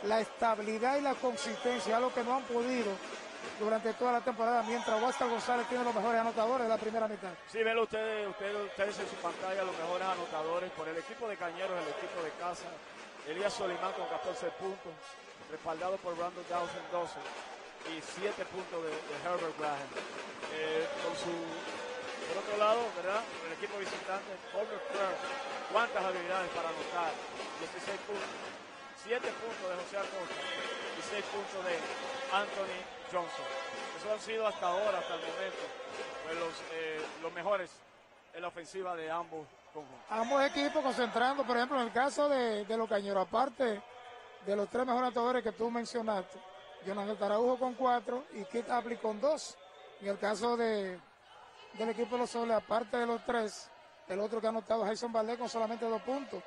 la estabilidad y la consistencia, algo que no han podido durante toda la temporada, mientras Huáscar González tiene los mejores anotadores de la primera mitad. Sí, ven ustedes, ustedes, ustedes en su pantalla los mejores anotadores por el equipo de Cañeros, el equipo de casa. Elías Solimán con 14 puntos, respaldado por Brandon Dawson 12 y 7 puntos de, Herbert Graham. Eh, por otro lado, ¿verdad? El equipo visitante, Homer Kerr, cuántas habilidades para anotar, 16 puntos, 7 puntos de José Acosta y 6 puntos de Anthony Johnson. Esos han sido hasta ahora, hasta el momento, pues, los, eh, los mejores en la ofensiva de ambos conjuntos. Ambos equipos concentrando, por ejemplo, en el caso de, de los cañeros, aparte de los tres mejores anotadores que tú mencionaste, Jonathan Taraujo con cuatro y Kit Apley con dos. En el caso de, del equipo de los soles, aparte de los tres, el otro que ha anotado Jason Valdez con solamente dos puntos.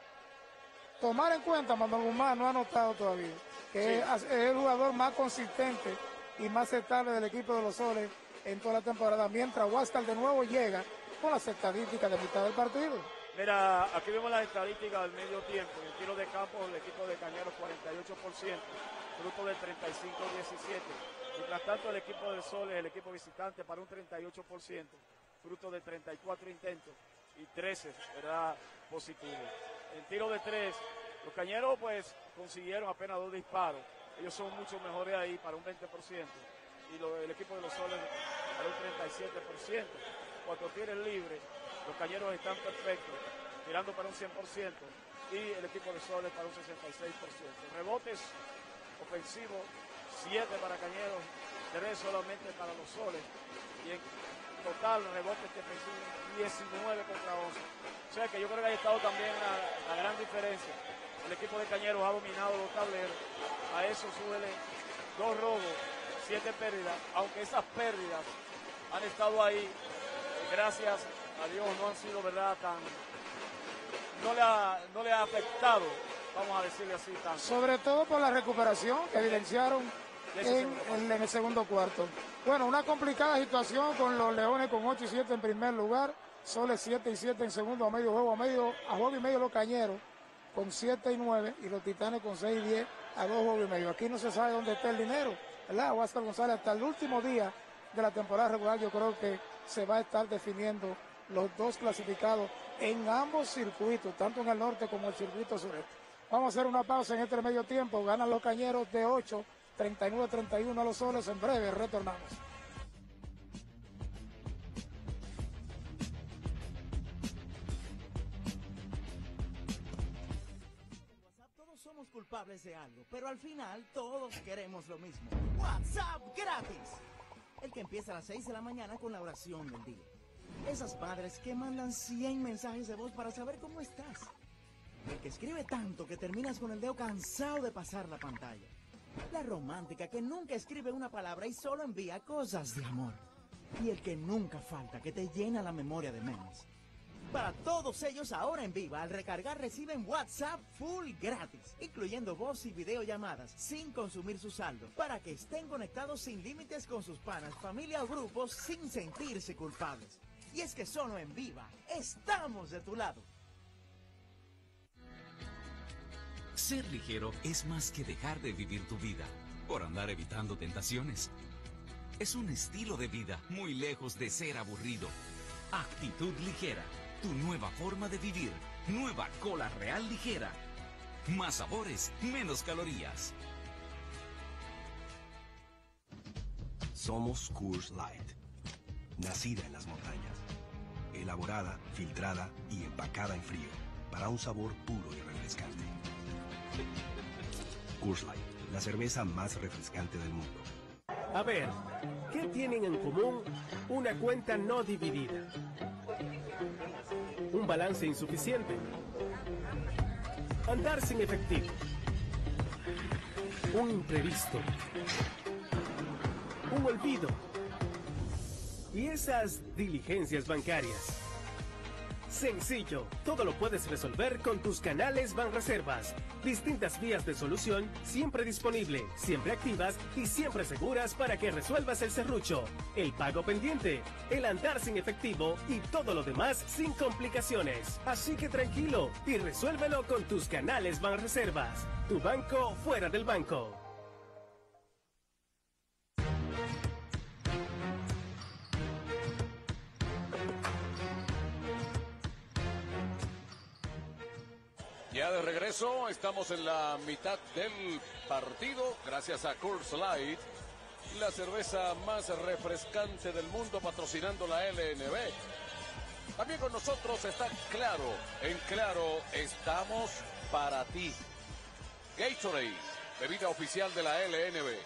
Tomar en cuenta, Manuel Guzmán no ha anotado todavía, que Sí. es, es el jugador más consistente y más estable del equipo de los soles en toda la temporada, mientras Huáscar de nuevo llega con las estadísticas de mitad del partido. Mira, aquí vemos las estadísticas del medio tiempo. El tiro de campo, el equipo de Cañeros 48%, fruto del 35-17. Mientras tanto, el equipo del Sol es el equipo visitante para un 38%, fruto de 34 intentos y 13, ¿verdad? Positivos. En tiro de tres, los cañeros pues consiguieron apenas dos disparos. Ellos son mucho mejores ahí para un 20% y el equipo de los soles para un 37%. Cuatro tiros libres, los cañeros están perfectos, tirando para un 100% y el equipo de soles para un 66%. Rebotes ofensivos, 7 para cañeros, 3 solamente para los soles y en total rebotes defensivos 19 contra 11. O sea que yo creo que ha estado también la gran diferencia. El equipo de Cañeros ha dominado los tableros. A eso súbele dos robos, siete pérdidas, aunque esas pérdidas han estado ahí, gracias a Dios, no han sido verdad tan. No le ha, no le ha afectado, vamos a decirle así, tanto. Sobre todo por la recuperación que evidenciaron en el segundo cuarto. Bueno, una complicada situación con los Leones con 8 y 7 en primer lugar, Soles 7 y 7 en segundo, a medio juego, a medio, a juego y medio los Cañeros con 7 y 9 y los Titanes con 6 y 10 a dos juegos y medio. Aquí no se sabe dónde está el dinero, ¿verdad? Huáscar González hasta el último día de la temporada regular yo creo que se va a estar definiendo los dos clasificados en ambos circuitos, tanto en el norte como el circuito sureste. Vamos a hacer una pausa en este medio tiempo. Ganan los cañeros de 8, 39-31 a los soles. En breve retornamos. Culpables de algo, pero al final todos queremos lo mismo. WhatsApp gratis. El que empieza a las 6 de la mañana con la oración del día. Esas padres que mandan 100 mensajes de voz para saber cómo estás. El que escribe tanto que terminas con el dedo cansado de pasar la pantalla. La romántica que nunca escribe una palabra y solo envía cosas de amor. Y el que nunca falta, que te llena la memoria de memes. Para todos ellos ahora en Viva, al recargar reciben WhatsApp full gratis, incluyendo voz y videollamadas, sin consumir su saldo, para que estén conectados sin límites con sus panas, familia o grupos, sin sentirse culpables. Y es que solo en Viva, estamos de tu lado. Ser ligero es más que dejar de vivir tu vida por andar evitando tentaciones. Es un estilo de vida muy lejos de ser aburrido. Actitud ligera, tu nueva forma de vivir. Nueva cola real ligera. Más sabores, menos calorías. Somos Coors Light. Nacida en las montañas. Elaborada, filtrada y empacada en frío. Para un sabor puro y refrescante. Coors Light, la cerveza más refrescante del mundo. A ver, ¿qué tienen en común una cuenta no dividida? Un balance insuficiente. Andar sin efectivo. Un imprevisto. Un olvido. Y esas diligencias bancarias. Sencillo, todo lo puedes resolver con tus canales Banreservas. Distintas vías de solución siempre disponible, siempre activas y siempre seguras para que resuelvas el serrucho, el pago pendiente, el andar sin efectivo y todo lo demás sin complicaciones. Así que tranquilo y resuélvelo con tus canales Banreservas. Tu banco fuera del banco. De regreso, estamos en la mitad del partido, gracias a Coors Light, la cerveza más refrescante del mundo patrocinando la LNB. También con nosotros está Claro, en Claro estamos para ti. Gatorade, bebida oficial de la LNB.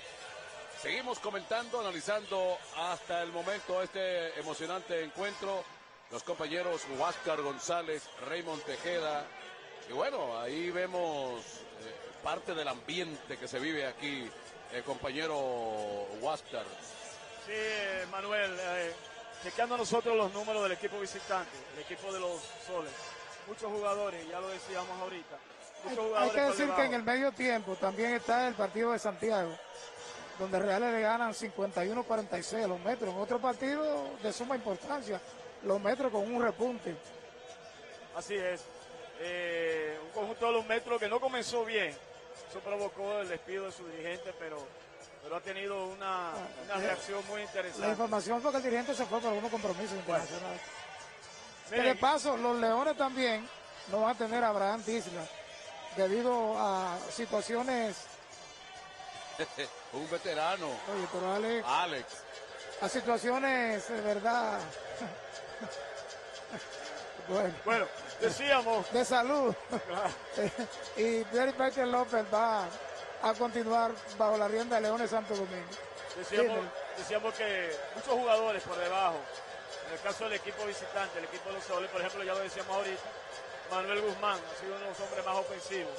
Seguimos comentando, analizando hasta el momento este emocionante encuentro. Los compañeros Huáscar González, Raymond Tejeda, y bueno, ahí vemos eh, parte del ambiente que se vive aquí, el compañero Huáscar. Sí, eh, Manuel, eh, chequeando nosotros los números del equipo visitante, el equipo de los soles. Muchos jugadores, ya lo decíamos ahorita. Muchos Hay que decir que en el medio tiempo también está el partido de Santiago, donde Reales le ganan 51-46 a los metros. En otro partido de suma importancia, los metros con un repunte. Así es. Eh, un conjunto de los metros que no comenzó bien. Eso provocó el despido de su dirigente, pero pero ha tenido una, una eh, reacción muy La interesante. información fue que el dirigente se fue por algunos compromisos internacionales. Miren. de paso, los Leones también no van a tener a Abraham Tisla debido a situaciones, <laughs> Un veterano. oye, pero Alex, Alex. a situaciones de verdad. <laughs> bueno, Bueno, decíamos. de salud. <laughs> y Derek Baker López va a continuar bajo la rienda de Leones Santo Domingo. Decíamos, decíamos que muchos jugadores por debajo, en el caso del equipo visitante, el equipo de los soles, por ejemplo, ya lo decíamos ahorita, Manuel Guzmán ha sido uno de los hombres más ofensivos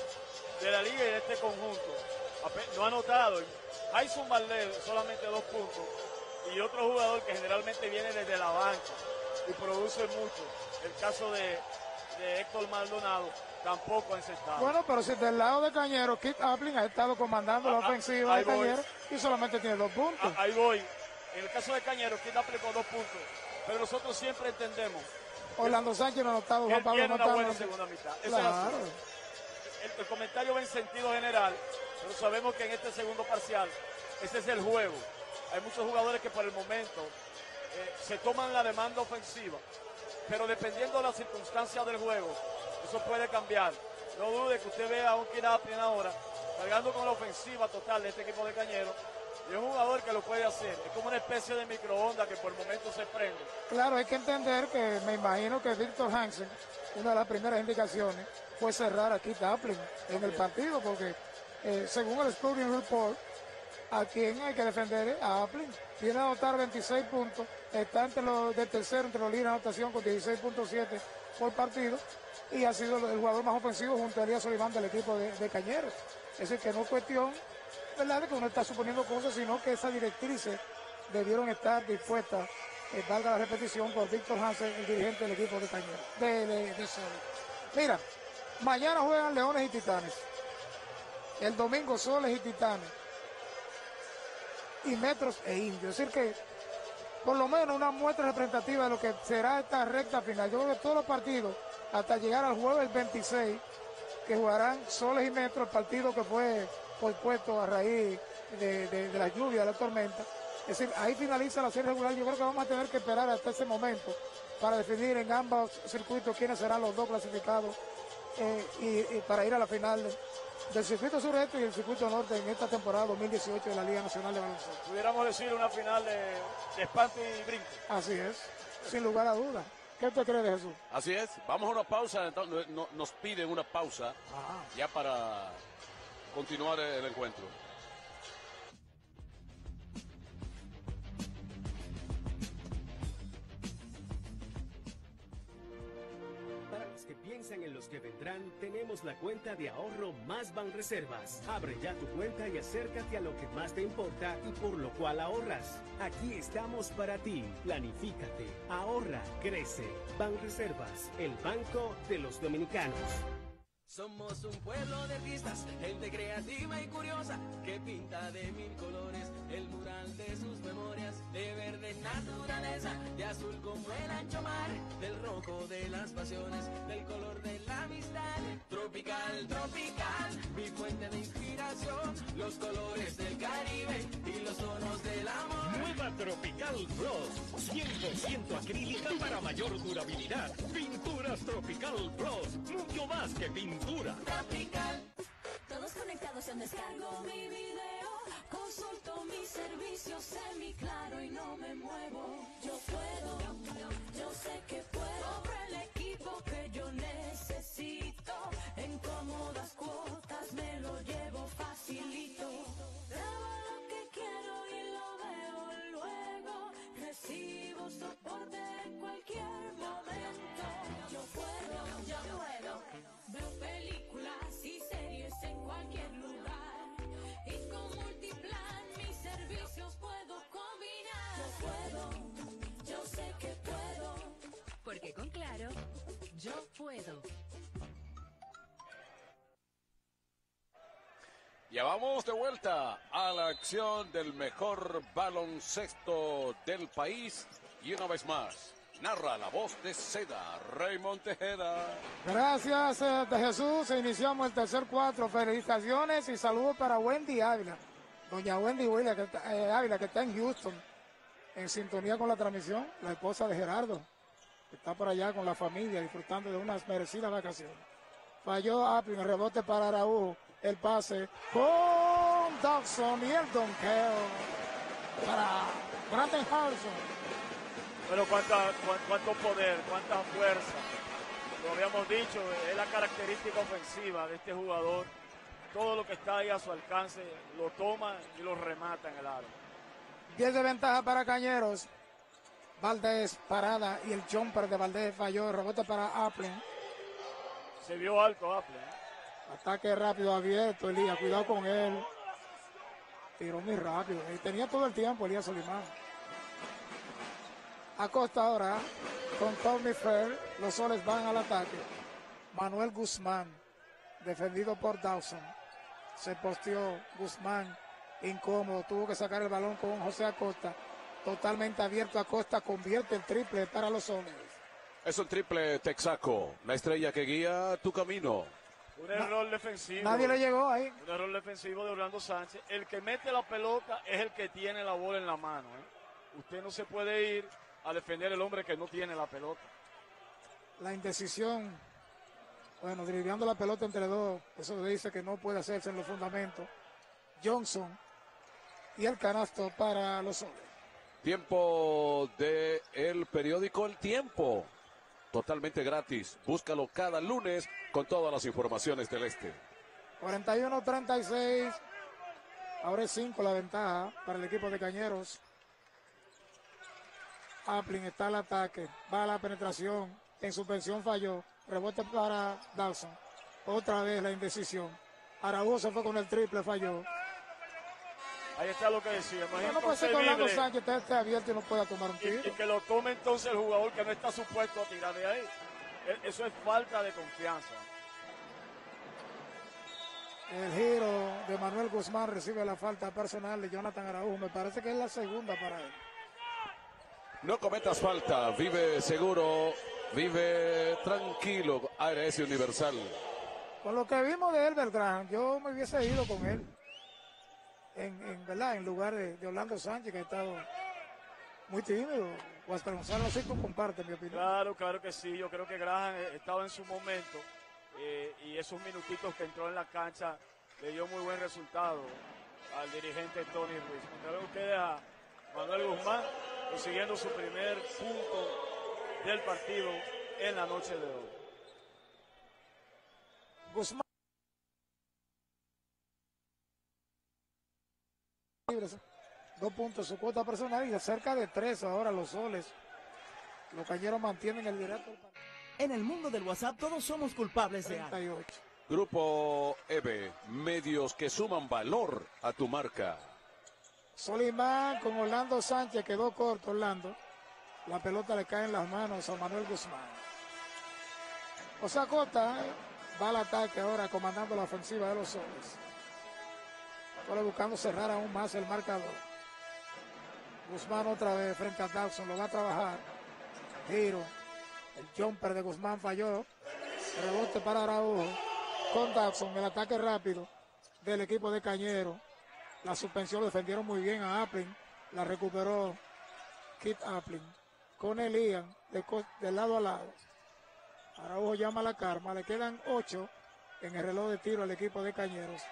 de la liga y de este conjunto. No ha anotado. Jason Valdez solamente dos puntos y otro jugador que generalmente viene desde la banca y produce mucho. El caso de, de Héctor Maldonado tampoco ha encestado. Bueno, pero si del lado de Cañero, Kit Appling ha estado comandando la Ah, ah, ofensiva de. Cañero y solamente tiene dos puntos. Ah, ahí voy. En el caso de Cañero, quien aplicó dos puntos. Pero nosotros siempre entendemos Orlando Sánchez no ha anotado, que Juan Pablo no una está buena anotando. segunda mitad. Eso es Claro. así. El, el comentario va en sentido general, pero sabemos que en este segundo parcial, ese es el juego. Hay muchos jugadores que por el momento eh, se toman la demanda ofensiva, pero dependiendo de las circunstancias del juego, eso puede cambiar. No dude que usted vea a un Kirapin ahora cargando con la ofensiva total de este equipo de Cañero. Y es un jugador que lo puede hacer. Es como una especie de microondas que por el momento se prende. Claro, hay que entender que me imagino que Víctor Hansen, una de las primeras indicaciones, fue cerrar a Kit Appling en el partido, porque eh, según el Scouting Report, a quien hay que defender es a Appling. Viene a anotar 26 puntos, está entre los de tercero entre los líderes de anotación con 16.7 por partido y ha sido el jugador más ofensivo junto a Elías Oliván del equipo de, de Cañeros. Es decir, que no es cuestión, ¿verdad?, de que uno está suponiendo cosas, sino que esas directrices debieron estar dispuestas, eh, valga la repetición, por Víctor Hansen, el dirigente del equipo de Cañeros, de, de, de. Mira, mañana juegan Leones y Titanes. El domingo Soles y Titanes. Y Metros e Indios. Es decir que por lo menos una muestra representativa de lo que será esta recta final. Yo creo que todos los partidos, hasta llegar al jueves 26, que jugarán Soles y Metros, el partido que fue pospuesto a raíz de, de- de la lluvia, de la tormenta. Es decir, ahí finaliza la serie regular. Yo creo que vamos a tener que esperar hasta ese momento para definir en ambos circuitos quiénes serán los dos clasificados eh, y, y para ir a la final de- del circuito sureste y el circuito norte en esta temporada 2018 de la Liga Nacional de Baloncesto. Pudiéramos decir una final de, de espanto y brinco. Así es, sin lugar a dudas. ¿Qué usted cree de Jesús? Así es. Vamos a una pausa. entonces, no- Nos piden una pausa ya para continuar el encuentro. Que piensan en los que vendrán, tenemos la cuenta de ahorro Más Banreservas. Abre ya tu cuenta y acércate a lo que más te importa y por lo cual ahorras. Aquí estamos para ti. Planifícate, ahorra, crece. Banreservas, el banco de los dominicanos. Somos un pueblo de artistas, gente creativa y curiosa, que pinta de mil colores el mural de sus memorias, de verde naturaleza, de azul como el ancho mar, del rojo de las pasiones, del color de la amistad, tropical, tropical, mi fuente de inspiración, los colores del Caribe y los tonos del amor. Nueva Tropical Plus, 100% acrílica para mayor durabilidad. Pinturas Tropical Plus, mucho más que pintura. Tropical. Todos conectados en descargo mi video. Consulto mis servicios semi claro y no me muevo. Yo puedo, yo sé que puedo. Compro el equipo que yo necesito. En cómodas cuotas me lo llevo facilito. Grabo lo que quiero y lo veo luego. Recibo soporte en cualquier momento. Yo puedo. Ya vamos de vuelta a la acción del mejor baloncesto del país. Y una vez más, narra la voz de Seda, Raymond Tejeda. Gracias eh, de Jesús. Iniciamos el tercer cuatro. Felicitaciones y saludos para Wendy Ávila. Doña Wendy eh, Ávila, que está en Houston, en sintonía con la transmisión, la esposa de Gerardo, que está por allá con la familia disfrutando de unas merecidas vacaciones. Falló el rebote para Araújo, el pase con Dawson y el donqueo para Brandon Harrison. Pero cuánta, cuán- cuánto poder, cuánta fuerza. Lo habíamos dicho, es la característica ofensiva de este jugador. Todo lo que está ahí a su alcance lo toma y lo remata en el aro. 10 de ventaja para Cañeros. Valdés parada y el jumper de Valdés falló. Rebote para Appling. Se vio alto Apple. ¿Eh? Ataque rápido abierto, Elías. Cuidado con él. Tiró muy rápido. Y tenía todo el tiempo Elías Solimán. Acosta ahora con Tommy Fair. Los soles van al ataque. Manuel Guzmán, defendido por Dawson. Se posteó Guzmán, incómodo. Tuvo que sacar el balón con José Acosta. Totalmente abierto. Acosta convierte el triple para los soles. Es un triple Texaco, la estrella que guía tu camino. Un error defensivo. Nadie le llegó ahí. Un error defensivo de Orlando Sánchez. El que mete la pelota es el que tiene la bola en la mano. ¿eh? Usted no se puede ir a defender el hombre que no tiene la pelota. La indecisión, bueno, driblando la pelota entre dos, eso dice que no puede hacerse en los fundamentos. Johnson y el canasto para los soles. Tiempo de el periódico El Tiempo. Totalmente gratis. Búscalo cada lunes con todas las informaciones del este. 41-36. Ahora es 5 la ventaja para el equipo de Cañeros. Appling está al ataque. Va a la penetración. En suspensión falló. Rebote para Dawson. Otra vez la indecisión. Araújo se fue con el triple, falló. Ahí está lo que decíamos. Es No puede ser que Orlando. Sánchez esté- esté abierto y no pueda tomar un y, tiro. y que lo tome entonces el jugador que no está supuesto a tirar de ahí. E- Eso es falta de confianza. El giro de Manuel Guzmán recibe la falta personal de Jonathan Araújo. Me parece que es la segunda para él. No cometas falta. Vive seguro. Vive tranquilo. ARS Universal. Con lo que vimos de Elber Graham, yo me hubiese ido con él. En, en, ¿verdad? en lugar de, de Orlando Sánchez, que ha estado muy tímido. O hasta Gonzalo sí tú comparte mi opinión. Claro, claro que sí. Yo creo que Graham eh, estaba en su momento eh, y esos minutitos que entró en la cancha le dio muy buen resultado al dirigente Tony Ruiz. Ven ustedes a Manuel Guzmán consiguiendo su primer punto del partido en la noche de hoy. Guzmán. Dos puntos, su cuota personal y de cerca de tres ahora los soles. Los cañeros mantienen el directo. En el mundo del WhatsApp todos somos culpables de algo. 38. Grupo EVE. Medios que suman valor a tu marca. Solimán con Orlando Sánchez quedó corto Orlando. La pelota le cae en las manos a Manuel Guzmán. Osacota eh, va al ataque ahora comandando la ofensiva de los soles. Ahora buscando cerrar aún más el marcador. Guzmán otra vez frente a Dawson, lo va a trabajar. Giro. El jumper de Guzmán falló. Rebote para Araujo. Con Dawson, el ataque rápido del equipo de Cañero. La suspensión lo defendieron muy bien a Appling. La recuperó Kit Appling. Con Elian de, de lado a lado. Araujo llama a la karma. Le quedan ocho en el reloj de tiro al equipo de Cañeros.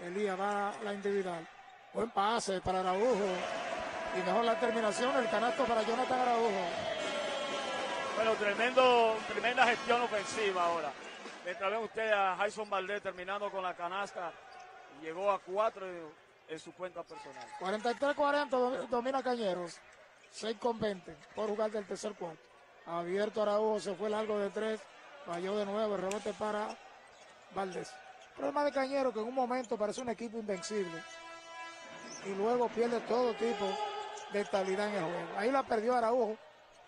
Elías va a la individual. Buen pase para Araujo. Y mejor la terminación, el canasto para Jonathan Araujo. Bueno, tremendo, tremenda gestión ofensiva ahora. Mientras ven ustedes a Jason Valdés terminando con la canasta, llegó a cuatro en su cuenta personal. 43-40 dom- domina Cañeros. 6 con 20 por jugar del tercer cuarto. Abierto Araujo, se fue largo de tres. Falló de nuevo, el rebote para Valdés. Problema de Cañero que en un momento parece un equipo invencible. Y luego pierde todo tipo de estabilidad en el juego. Ahí la perdió Araujo.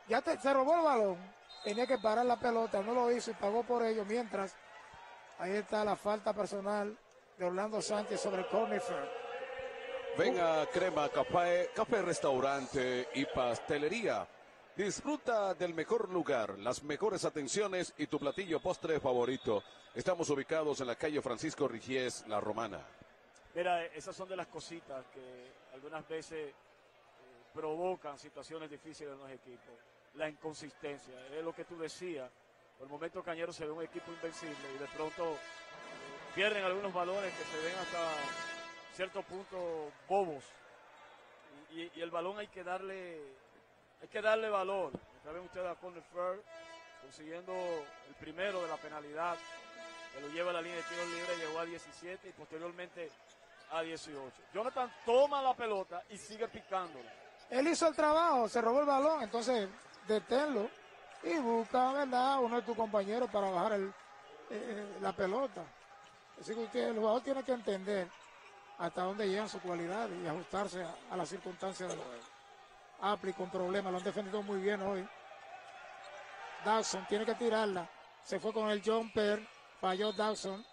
Ya se robó el balón. Tenía que parar la pelota, no lo hizo y pagó por ello. Mientras, ahí está la falta personal de Orlando Sánchez sobre Corny Fair. Venga, crema, café, café, restaurante y pastelería. Disfruta del mejor lugar, las mejores atenciones y tu platillo postre favorito. Estamos ubicados en la calle Francisco Rigiés, La Romana. Mira, esas son de las cositas que algunas veces eh, provocan situaciones difíciles en los equipos. La inconsistencia, es lo que tú decías. Por el momento Cañero se ve un equipo invencible y de pronto eh, pierden algunos valores que se ven hasta cierto punto bobos. Y, el balón hay que darle, hay que darle valor. Vez ustedes a Conor Fair consiguiendo el primero de la penalidad que lo lleva a la línea de tiro libre, llegó a 17 y posteriormente a 18. Jonathan toma la pelota y sigue picándola. Él hizo el trabajo, se robó el balón, entonces deténlo y busca, ¿verdad? Uno de tus compañeros para bajar eh, la pelota. Así que el jugador tiene que entender hasta dónde llegan sus cualidades y ajustarse a, a las circunstancias del juego. Apli con problemas, lo han defendido muy bien hoy. Dawson tiene que tirarla. Se fue con el jumper, falló Dawson.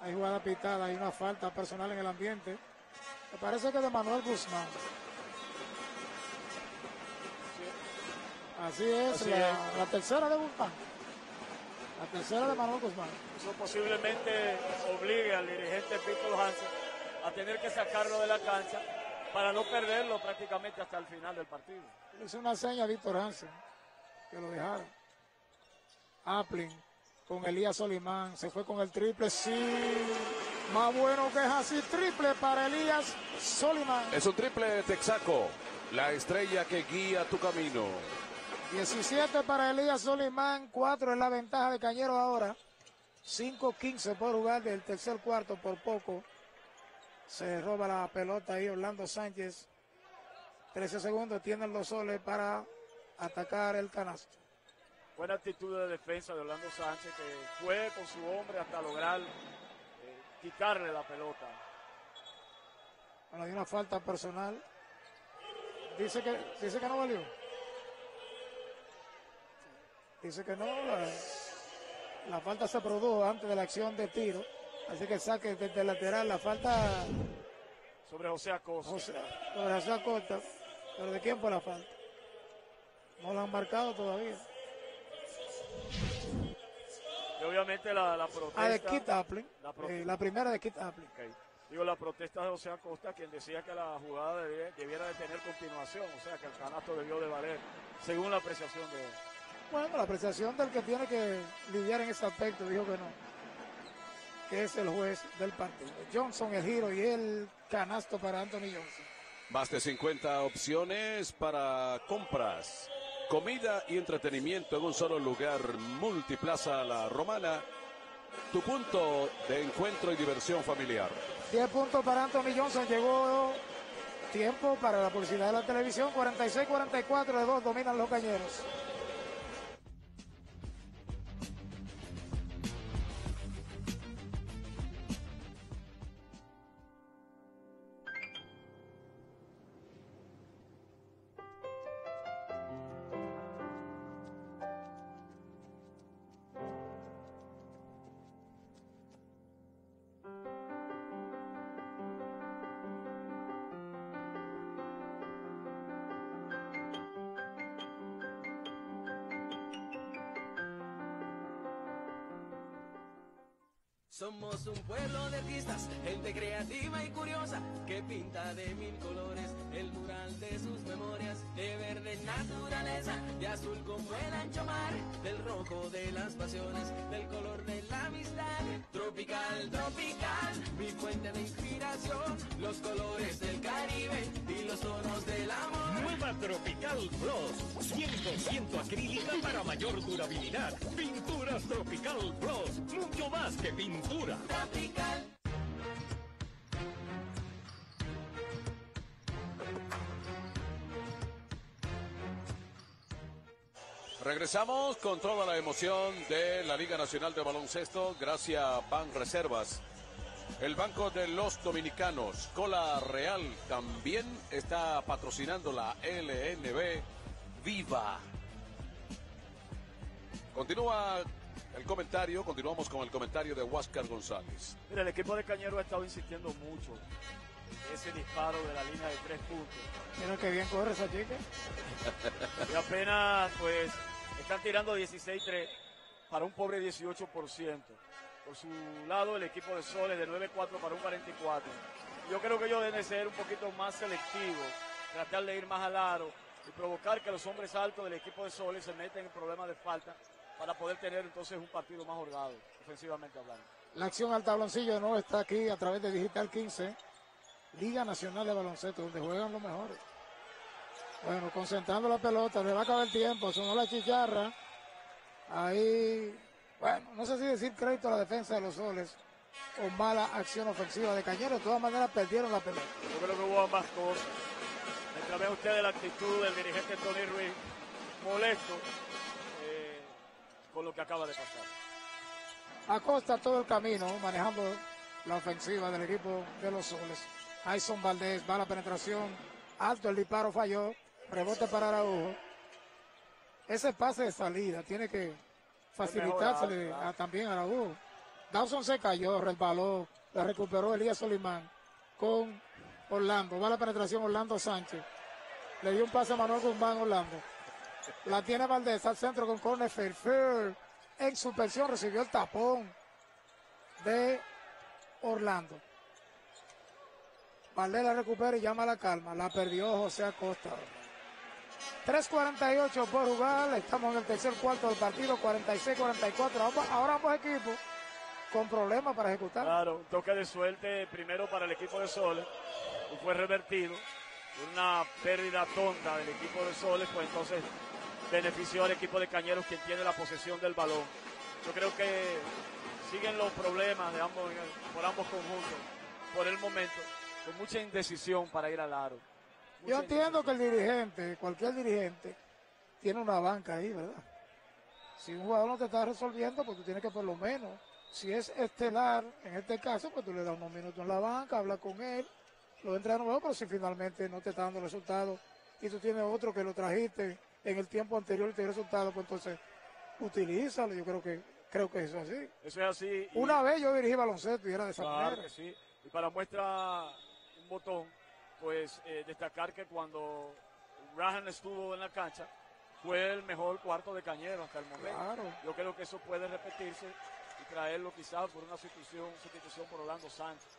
Hay jugada pitada, hay una falta personal en el ambiente. Me parece que de Manuel Guzmán. Así es, Así la, es. la tercera de Guzmán. La tercera de Manuel Guzmán. Eso posiblemente obligue al dirigente Víctor Hansen a tener que sacarlo de la cancha para no perderlo prácticamente hasta el final del partido. Le hizo una seña a Víctor Hansen que lo dejara. Appling con Elías Solimán. Se fue con el triple. Sí. Más bueno que es así. Triple para Elías Solimán. Es un triple Texaco, la estrella que guía tu camino. 17 para Elías Solimán. 4 es la ventaja de Cañero ahora. 5-15 por jugar del tercer cuarto por poco. Se roba la pelota ahí Orlando Sánchez. 13 segundos tienen los soles para atacar el canasto. Buena actitud de defensa de Orlando Sánchez que fue con su hombre hasta lograr eh, quitarle la pelota. Bueno, hay una falta personal. Dice que, dice que no valió. Dice que no. La, la falta se produjo antes de la acción de tiro. Así que saque desde el lateral. La falta Sobre José Acosta. José, sobre José Acosta. ¿Pero de quién fue la falta? No la han marcado todavía. Y obviamente la, la protesta. Ah, de Kit Appling. la Eh, la primera de Kit Appling. Digo, la protesta de José Acosta, quien decía que la jugada debía- debiera de tener continuación, o sea, que el canasto debió de valer, según la apreciación de él. Bueno, la apreciación del que tiene que lidiar en ese aspecto dijo que no. Que es el juez del partido. Johnson, el giro y el canasto para Anthony Johnson. Más de 50 opciones para compras, comida y entretenimiento en un solo lugar. Multiplaza La Romana, tu punto de encuentro y diversión familiar. 10 puntos para Anthony Johnson. Llegó tiempo para la publicidad de la televisión. 46-44 de 2 dominan los cañeros. Somos un pueblo de artistas, gente creativa y curiosa, que pinta de mil colores el mural de sus memorias, de verde naturaleza, de azul como el ancho mar, del rojo de las pasiones, del color de la amistad, tropical, tropical, mi fuente de inspiración, los colores del Caribe y los tonos del amor. Nueva Tropical Plus, 100% acrílica para mayor durabilidad. Pinturas Tropical Plus, mucho más que pintura. Tropical. Regresamos con toda la emoción de la Liga Nacional de Baloncesto gracias a Ban Reservas. El Banco de los Dominicanos, Cola Real, también está patrocinando la LNB Viva. Continúa el comentario, continuamos con el comentario de Huáscar González. Mira, el equipo de Cañero ha estado insistiendo mucho en ese disparo de la línea de tres puntos. Mira que bien corre esa chica. <laughs> Y apenas, pues, están tirando 16-3 para un pobre 18%. Por su lado, el equipo de Soles de 9-4 para un 44. yo creo que ellos deben de ser un poquito más selectivos, tratar de ir más al aro y provocar que los hombres altos del equipo de Soles se metan en problemas de falta para poder tener entonces un partido más holgado, ofensivamente hablando. La acción al tabloncillo de nuevo está aquí a través de Digital 15, Liga Nacional de Baloncesto, donde juegan los mejores. Bueno, concentrando la pelota, le va a acabar el tiempo, sonó la chicharra. Ahí, bueno, no sé si decir crédito a la defensa de los soles o mala acción ofensiva de Cañero. De todas maneras, perdieron la pelota. Yo creo que hubo ambas cosas. Mientras ve usted la actitud del dirigente Tony Ruiz, molesto con lo que acaba de pasar. Acosta todo el camino manejando la ofensiva del equipo de los soles. Ayson Valdés va a la penetración, alto el disparo falló, rebote para Araujo. Ese pase de salida tiene que facilitársele a- también a Araujo. Dawson se cayó, resbaló, la recuperó Elías Solimán con Orlando. Va a la penetración Orlando Sánchez. Le dio un pase a Manuel Guzmán Orlando. La tiene Valdés al centro con Corner Fair. En suspensión recibió el tapón de Orlando. Valdés la recupera y llama a la calma. La perdió José Acosta. 3.48 por jugar. Estamos en el tercer cuarto del partido. 46-44. Ambos- Ahora ambos equipos con problemas para ejecutar. Claro, toque de suerte primero para el equipo de Soles, fue revertido. Una pérdida tonta del equipo de Soles, pues entonces benefició al equipo de Cañeros quien tiene la posesión del balón. Yo creo que siguen los problemas de ambos, por ambos conjuntos por el momento, con mucha indecisión para ir al aro. Yo entiendo que el dirigente, cualquier dirigente, tiene una banca ahí, ¿verdad? Si un jugador no te está resolviendo, pues tú tienes que por lo menos, si es estelar, en este caso, pues tú le das unos minutos en la banca, habla con él, lo entra de nuevo, pero si finalmente no te está dando resultados y tú tienes otro que lo trajiste en el tiempo anterior y te dio resultados, pues entonces utilízalo. Yo creo que creo que eso es así. Eso es así. y- Una vez yo dirigí baloncesto y era de esa Claro manera. que sí. Y para muestra un botón, pues eh, destacar que cuando Rahan estuvo en la cancha, fue el mejor cuarto de cañero hasta el momento. Claro. Yo creo que eso puede repetirse y traerlo quizás por una sustitución, sustitución por Orlando Sánchez.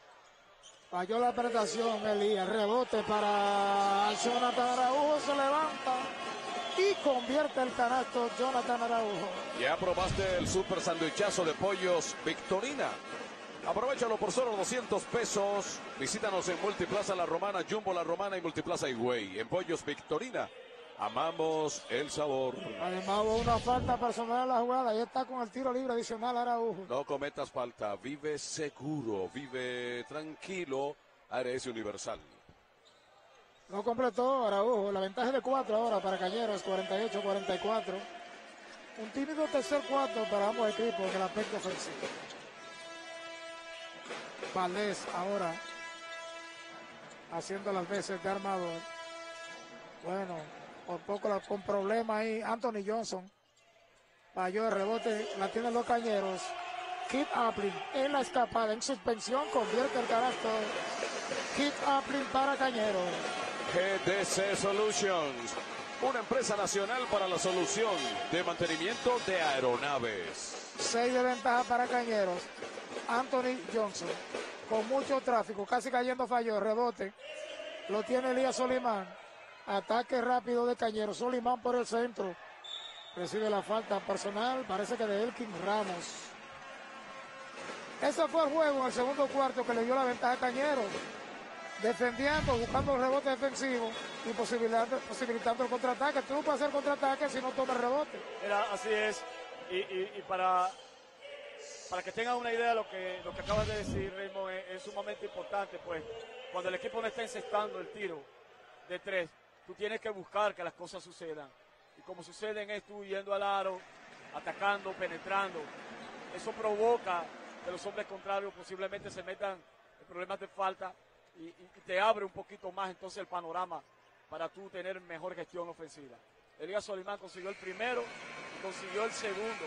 Falló la penetración, Elías. Rebote para Jonathan Araujo. Se levanta y convierte el canasto Jonathan Araujo. Ya probaste el super sandwichazo de pollos Victorina. Aprovechalo por solo 200 pesos. Visítanos en Multiplaza La Romana, Jumbo La Romana y Multiplaza Higüey. En Pollos Victorina. Amamos el sabor. Además hubo una falta personal en la jugada. Ahí está con el tiro libre adicional Araujo. No cometas falta. Vive seguro. Vive tranquilo. ARS Universal. No completó Araujo. La ventaja de 4 ahora para Cañeros, 48-44. Un tímido tercer cuarto para ambos equipos en el aspecto ofensivo. Valdés ahora haciendo las veces de armador. Bueno, por poco con problemas ahí. Anthony Johnson falló el rebote, la tienen los cañeros. Kip Appling en la escapada, en suspensión, convierte el canasto. Kip Appling para cañeros. GDC Solutions. Una empresa nacional para la solución de mantenimiento de aeronaves. 6 de ventaja para Cañeros. Anthony Johnson, con mucho tráfico, casi cayendo falló, rebote. Lo tiene Elías Solimán. Ataque rápido de Cañeros. Solimán por el centro. Recibe la falta personal, parece que de Elkin Ramos. Ese fue el juego en el segundo cuarto que le dio la ventaja a Cañeros. Defendiendo, buscando el rebote defensivo y posibilitando, posibilitando el contraataque. Tú no puedes hacer contraataque si no tomas rebote. Así es. Y para, para que tengan una idea de lo que, lo que acabas de decir, Raymond, es, es sumamente importante, pues, cuando el equipo no está encestando el tiro de tres, tú tienes que buscar que las cosas sucedan. Y como suceden es tú yendo al aro, atacando, penetrando. Eso provoca que los hombres contrarios posiblemente se metan en problemas de falta y, te abre un poquito más entonces el panorama para tú tener mejor gestión ofensiva. Elías Solimán consiguió el primero consiguió el segundo.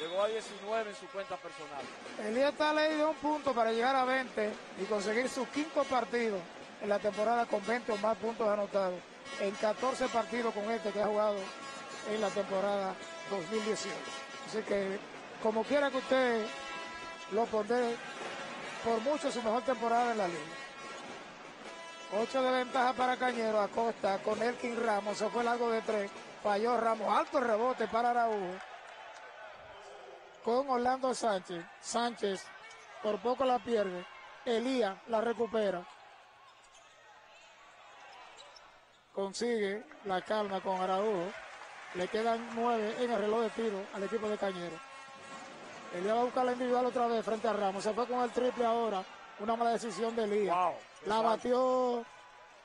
Llegó a 19 en su cuenta personal. Elías está ley de un punto para llegar a 20 y conseguir su quinto partido en la temporada con 20 o más puntos anotados en 14 partidos con este que ha jugado en la temporada 2018. Así que, como quiera que usted lo pondré, por mucho su mejor temporada en la liga. Ocho de ventaja para Cañero. Acosta con Elkin Ramos. Se fue largo de tres. Falló Ramos. Alto rebote para Araújo. Con Orlando Sánchez. Sánchez por poco la pierde. Elías la recupera. Consigue la calma con Araújo. Le quedan nueve en el reloj de tiro al equipo de Cañero. Elías va a buscar la individual otra vez frente a Ramos. Se fue con el triple ahora. Una mala decisión de Elías. La batió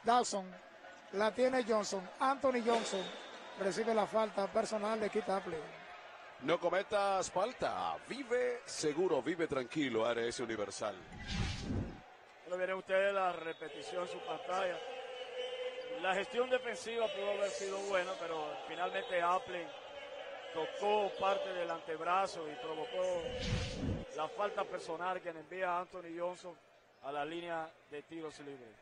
Dawson. La tiene Johnson. Anthony Johnson recibe la falta personal de Keith Apley. No cometas falta. Vive seguro, vive tranquilo, ARS Universal. Lo vieron ustedes la repetición en su pantalla. La gestión defensiva pudo haber sido buena, pero finalmente Apple tocó parte del antebrazo y provocó la falta personal que envía a Anthony Johnson a la línea de tiros libres.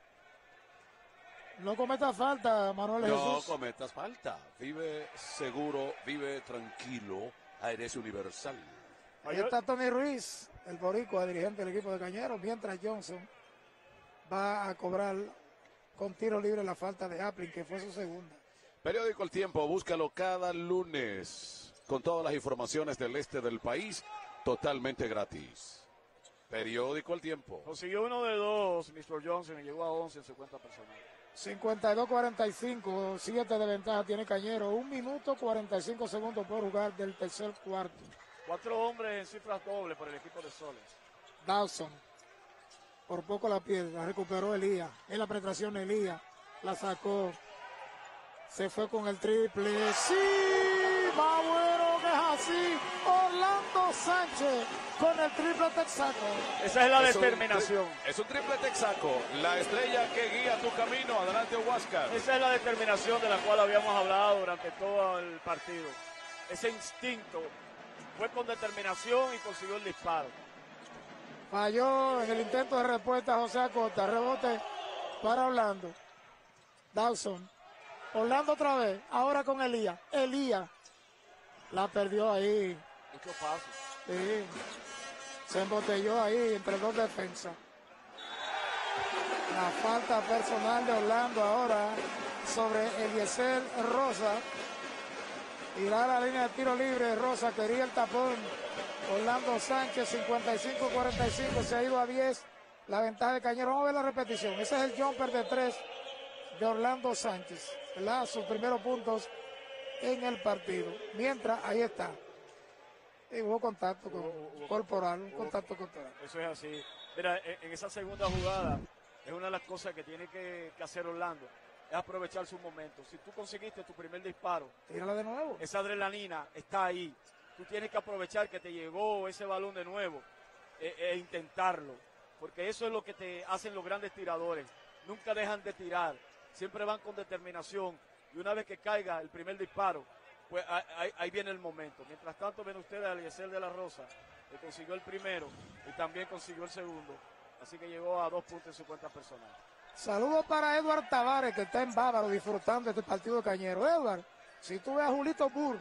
No cometa falta, Manuel No Jesús. cometas falta. Vive seguro, vive tranquilo, ARS Universal. Ahí está Tony Ruiz, el boricua, dirigente del equipo de Cañeros, mientras Johnson va a cobrar con tiro libre la falta de Appling, que fue su segunda. Periódico El Tiempo, búscalo cada lunes con todas las informaciones del este del país, totalmente gratis. Periódico El Tiempo. Consiguió uno de dos, Mr. Johnson, y llegó a 11 en su cuenta personal. 52-45, 7 de ventaja tiene Cañero, 1 minuto 45 segundos por jugar del tercer cuarto. Cuatro hombres en cifras dobles por el equipo de Soles. Dawson, por poco la pierde, la recuperó Elías, en la penetración Elías, la sacó, se fue con el triple, sí, bueno que es así, Orlando Sánchez con el triple texaco. Esa es la Es determinación. Es un triple texaco, la estrella que guía tu camino. Adelante, Huáscar. Esa es la determinación de la cual habíamos hablado durante todo el partido. Ese instinto fue con determinación y consiguió el disparo. Falló en el intento de respuesta José Acosta. Rebote para Orlando. Dawson. Orlando otra vez. Ahora con Elías. Elías. La perdió ahí. Muchos pasos. Sí. Se embotelló ahí entre dos defensas. La falta personal de Orlando ahora sobre Eliezer Rosa. Irá a la línea de tiro libre. Rosa quería el tapón. Orlando Sánchez, 55-45. Se ha ido a 10. La ventaja de Cañero. Vamos a ver la repetición. Ese es el jumper de 3 de Orlando Sánchez. ¿verdad? Sus primeros puntos en el partido. Mientras, ahí está. Y hubo contacto con, corporal, un contacto corporal. Eso es así. Mira, en en esa segunda jugada es una de las cosas que tiene que, que hacer Orlando. Es aprovechar su momento. Si tú conseguiste tu primer disparo, Tírala de nuevo. esa adrenalina está ahí. Tú tienes que aprovechar que te llegó ese balón de nuevo e, e intentarlo. Porque eso es lo que te hacen los grandes tiradores. Nunca dejan de tirar. Siempre van con determinación. Y una vez que caiga el primer disparo, pues ahí, viene el momento. Mientras tanto, ven ustedes a Eliezer de la Rosa, que consiguió el primero y también consiguió el segundo. Así que llegó a dos puntos en su cuenta personal. Saludos para Edward Tavares, que está en Bávaro disfrutando este partido de Cañero. Edward, si tú ves a Julito Burr,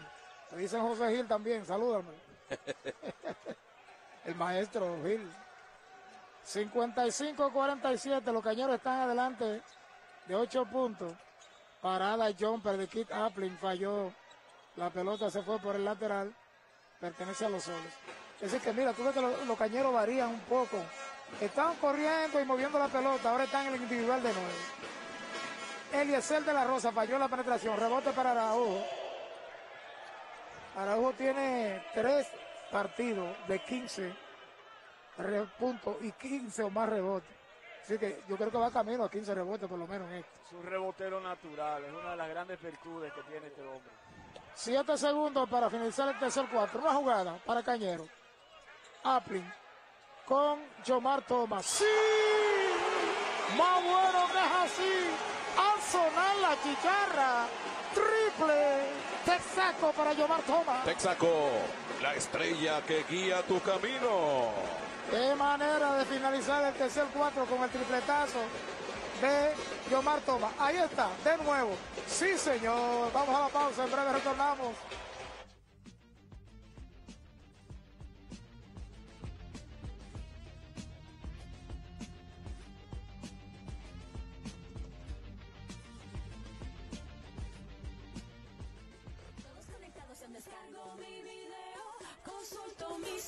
te dicen José Gil también, salúdame. <laughs> El maestro Gil. 55-47, los Cañeros están adelante de 8 puntos. Parada jumper de Kit Appling falló. La pelota se fue por el lateral. Pertenece a los soles. Es decir, que mira, tú ves que los, cañeros varían un poco. Estaban corriendo y moviendo la pelota, ahora están en el individual de nuevo. Eliezer de la Rosa falló la penetración. Rebote para Araujo. Araujo tiene tres partidos de 15 re- puntos y 15 o más rebotes. Así que yo creo que va camino a 15 rebotes por lo menos en esto. Es un rebotero natural, es una de las grandes virtudes que tiene este hombre. Siete segundos para finalizar el tercer cuarto. Una jugada para Cañero. Appling con Jomar Thomas. ¡Sí! Más bueno que es así. Al sonar la chicharra. Triple. Texaco para Jomar Thomas. Texaco, la estrella que guía tu camino. Qué manera de finalizar el tercer cuatro con el tripletazo de Yomar Thomas. Ahí está, de nuevo. Sí, señor. Vamos a la pausa, en breve retornamos.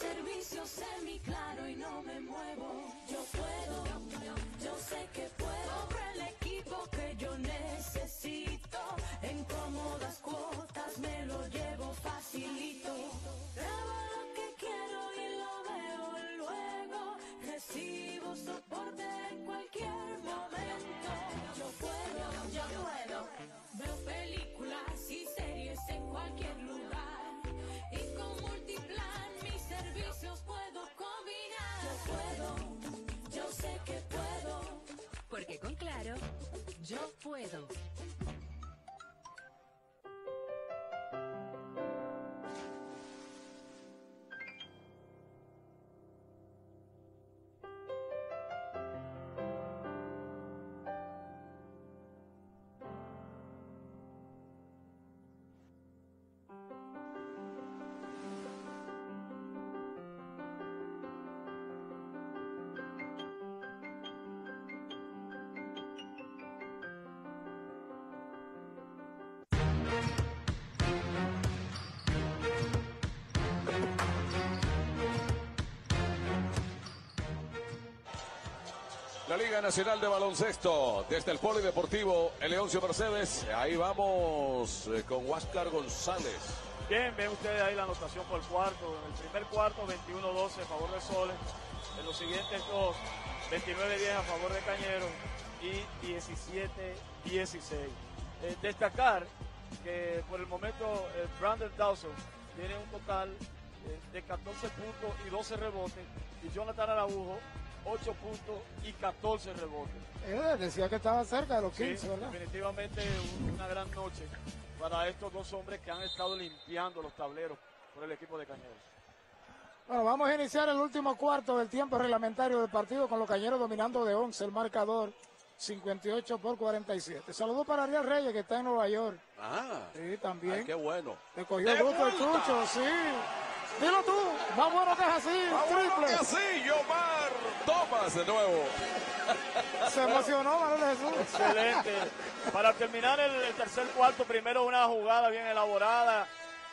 Servicio semi-claro y no me muevo. Yo puedo, yo sé que puedo. Compro el equipo que yo necesito. En cómodas cuotas me lo llevo facilito. Yo La Liga Nacional de Baloncesto, desde el Polideportivo El Leoncio Mercedes. Ahí vamos eh, con Huáscar González. Bien, ven ustedes ahí la anotación por cuarto. En el primer cuarto, 21-12 a favor de Soles. En los siguientes dos, 29-10 a favor de Cañeros y 17-16. Eh, destacar que por el momento eh, Brandon Dawson tiene un total eh, de 14 puntos y 12 rebotes. Y Jonathan Araujo, 8 puntos y 14 rebotes. Eh, decía que estaba cerca de los Sí, 15, ¿verdad? definitivamente un- una gran noche para estos dos hombres que han estado limpiando los tableros por el equipo de Cañeros. Bueno, vamos a iniciar el último cuarto del tiempo reglamentario del partido con los cañeros dominando de 11 el marcador 58 por 47. Saludos para Ariel Reyes que está en Nueva York. Ah, Sí, también. ay, qué bueno. Le cogió ¡De gusto el chucho, sí. Dilo tú, más bueno que es así, bueno triple. que así, Yomar Thomas de nuevo. <laughs> Se emocionó Manuel Jesús. Excelente. Para terminar el, el tercer cuarto, primero una jugada bien elaborada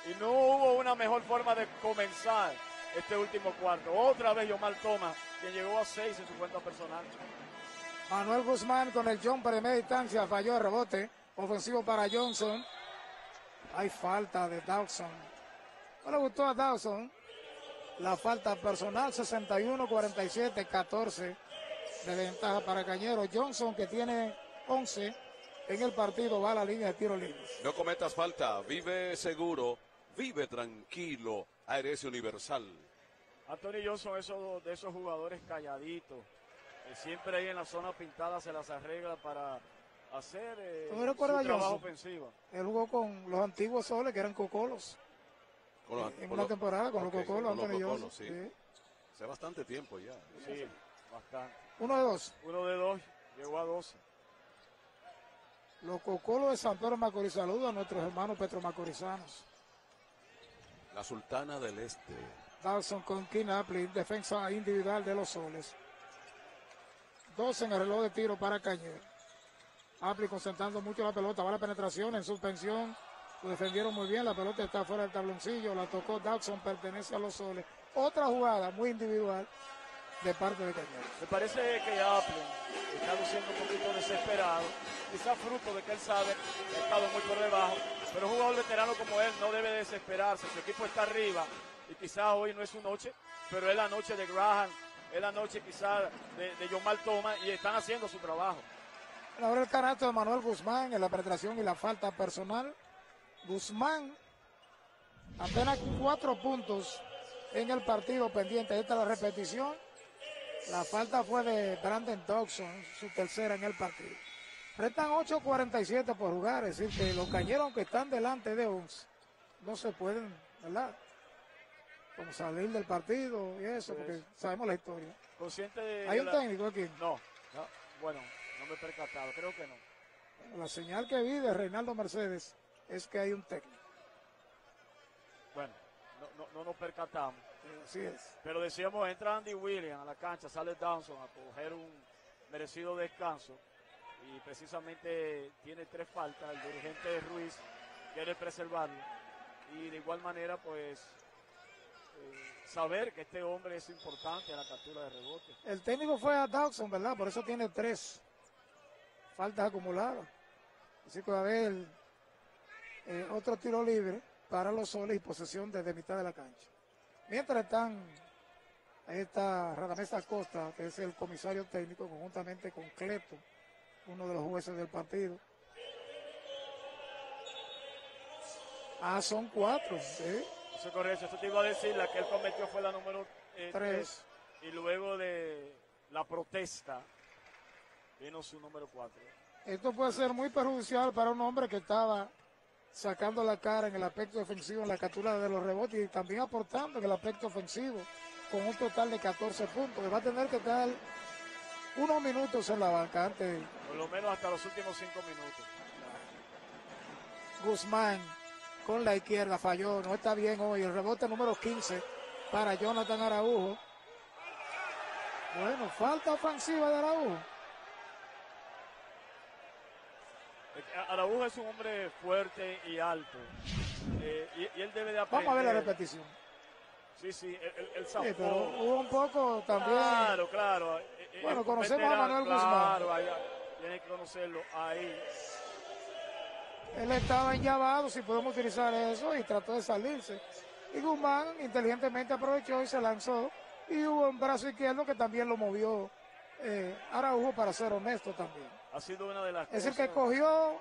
y no hubo una mejor forma de comenzar este último cuarto. Otra vez Yomar Thomas, que llegó a seis en su cuenta personal. Manuel Guzmán con el jumper de media distancia falló el rebote. Ofensivo para Johnson. Hay falta de Dawson. No le gustó a Dawson. La falta personal 61-47, 14 de ventaja para Cañero. Johnson que tiene 11 en el partido va a la línea de tiro libre. No cometas falta, vive seguro, vive tranquilo. ARS Universal. Anthony Johnson esos, de esos jugadores calladitos. que siempre ahí en la zona pintada se las arregla para hacer eh, ¿Tú no su recuerdas a trabajo Johnson? ofensivo. Él jugó con los antiguos soles que eran cocolos. Con los- en una temporada con ok, los cocolos, con los Anthony Johnson. sí. sí. Hace bastante tiempo ya. Sí, bastante. Uno de dos. Uno de dos, llegó a 12. Los cocolos de San Pedro Macorís saludan a nuestros hermanos petromacorizanos. La Sultana del Este. Dawson con Kinapley, defensa individual de los soles. Dos en el reloj de tiro para Cañero. Apli concentrando mucho la pelota, va la penetración en suspensión. Lo defendieron muy bien, la pelota está fuera del tabloncillo, la tocó Dawson, pertenece a los soles. Otra jugada muy individual de parte de Cañero. Me parece que Apple está luciendo un poquito desesperado, quizás fruto de que él sabe que ha estado muy por debajo, pero un jugador veterano como él no debe desesperarse, su equipo está arriba y quizás hoy no es su noche, pero es la noche de Graham, es la noche quizás de, de Yomar Thomas y están haciendo su trabajo. Ahora el canasto de Manuel Guzmán en la penetración y la falta personal. Guzmán apenas cuatro puntos en el partido pendiente. Esta es la repetición. La falta fue de Brandon Dawson, su tercera en el partido. Restan 8.47 por jugar, es decir, que los cañeros, aunque están delante de 11, no se pueden, ¿verdad? Como salir del partido y eso, porque sabemos la historia. Consciente de ¿Hay un la- técnico aquí? No, no, bueno, no me he percatado, creo que no. Bueno, la señal que vi de Reinaldo Mercedes es que hay un técnico. Bueno, no, no, no nos percatamos. Así es. Pero decíamos, entra Andy Williams a la cancha, sale Downson a coger un merecido descanso y precisamente tiene tres faltas. El dirigente Ruiz quiere preservarlo y de igual manera, pues eh, saber que este hombre es importante a la captura de rebote. El técnico fue a Dawson, ¿verdad? Por eso tiene tres faltas acumuladas. Así que a haber eh, otro tiro libre para los soles y posesión desde mitad de la cancha. Mientras están, ahí está Radamés Acosta, que es el comisario técnico, conjuntamente con Cleto, uno de los jueces del partido. Ah, son cuatro, ¿sí? Eso es correcto, eso te iba a decir, la que él cometió fue la número eh, Tres. tres. Y luego de la protesta vino su número cuatro. Esto puede ser muy perjudicial para un hombre que estaba sacando la cara en el aspecto defensivo, en la captura de los rebotes y también aportando en el aspecto ofensivo con un total de 14 puntos. Que va a tener que estar unos minutos en la banca antes Por lo menos hasta los últimos cinco minutos. Guzmán con la izquierda falló, no está bien hoy. El rebote número 15 para Jonathan Araujo. Bueno, falta ofensiva de Araujo. Eh, Araújo es un hombre fuerte y alto. Eh, y, y él debe de aprender. Vamos a ver la repetición. Sí, sí, Sí, zafó. pero hubo un poco también. Claro, claro. Eh, eh, Bueno, el conocemos a Manuel Guzmán. Claro, ahí, tiene que conocerlo ahí. Él estaba enllavado, si podemos utilizar eso, y trató de salirse. Y Guzmán inteligentemente aprovechó y se lanzó. Y hubo un brazo izquierdo que también lo movió eh, Araujo, para ser honesto también. Ha sido una de las Es el cosas, que cogió,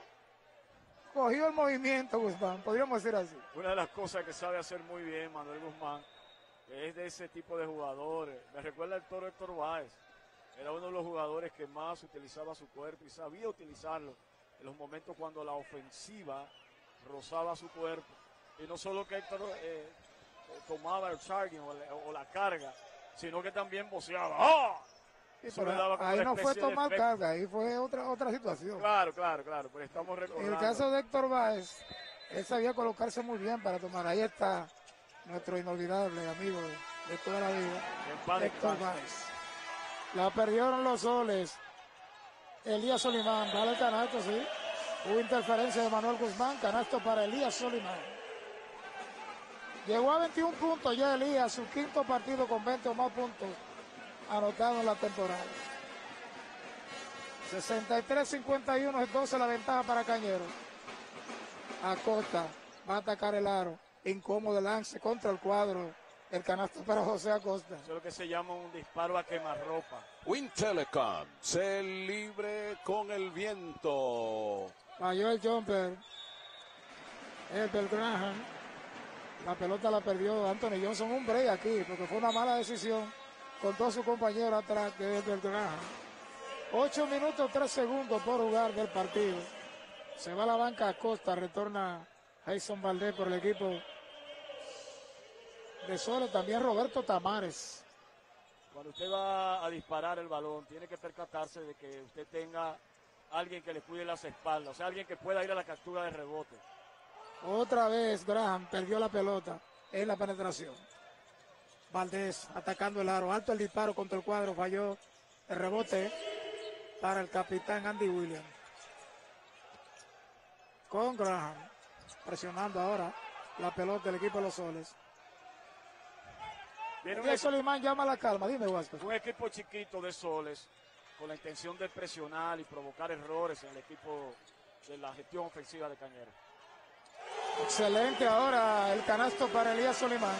cogió el movimiento, Guzmán, podríamos decir así. una de las cosas que sabe hacer muy bien Manuel Guzmán, que es de ese tipo de jugadores. Me recuerda el toro Héctor Báez. Era uno de los jugadores que más utilizaba su cuerpo y sabía utilizarlo en los momentos cuando la ofensiva rozaba su cuerpo. Y no solo que Héctor eh, eh, tomaba el charging o, la- o la carga, sino que también boceaba. ¡Ah! Sí, pero ahí no fue tomar carga, ahí fue otra, otra situación. Claro, claro, claro, pero estamos En el caso de Héctor Báez, él sabía colocarse muy bien para tomar. Ahí está nuestro inolvidable amigo de, toda la vida, Héctor. Báez. La perdieron los soles. Elías Solimán, vale el canasto, sí. Hubo interferencia de Manuel Guzmán, canasto para Elías Solimán. Llegó a 21 puntos ya Elías, su quinto partido con 20 o más puntos anotados en la temporada. 63-51 es 12 la ventaja para Cañeros. Acosta va a atacar el aro. Incómodo lance contra el cuadro. El canasto para José Acosta. Eso es lo que se llama un disparo a quemarropa. Win Telecom, se libre con el viento. Falló el jumper. El del Graham. La pelota la perdió Anthony Johnson. Un break aquí porque fue una mala decisión con todo su compañero atrás que es del Graham. 8 minutos 3 segundos por jugar del partido. Se va a la banca Acosta. Retorna Jason Valdés por el equipo de Solo. También Roberto Tamares. Cuando usted va a disparar el balón, tiene que percatarse de que usted tenga alguien que le cuide las espaldas, o sea, alguien que pueda ir a la captura de rebote. Otra vez Graham perdió la pelota en la penetración. Valdés atacando el aro. Alto el disparo contra el cuadro. Falló el rebote para el capitán Andy Williams. Con Graham presionando ahora la pelota del equipo de los soles. Elías Solimán llama a la calma. Dime, Huáscar. un equipo chiquito de soles con la intención de presionar y provocar errores en el equipo de la gestión ofensiva de Cañera. Excelente ahora el canasto para Elías Solimán.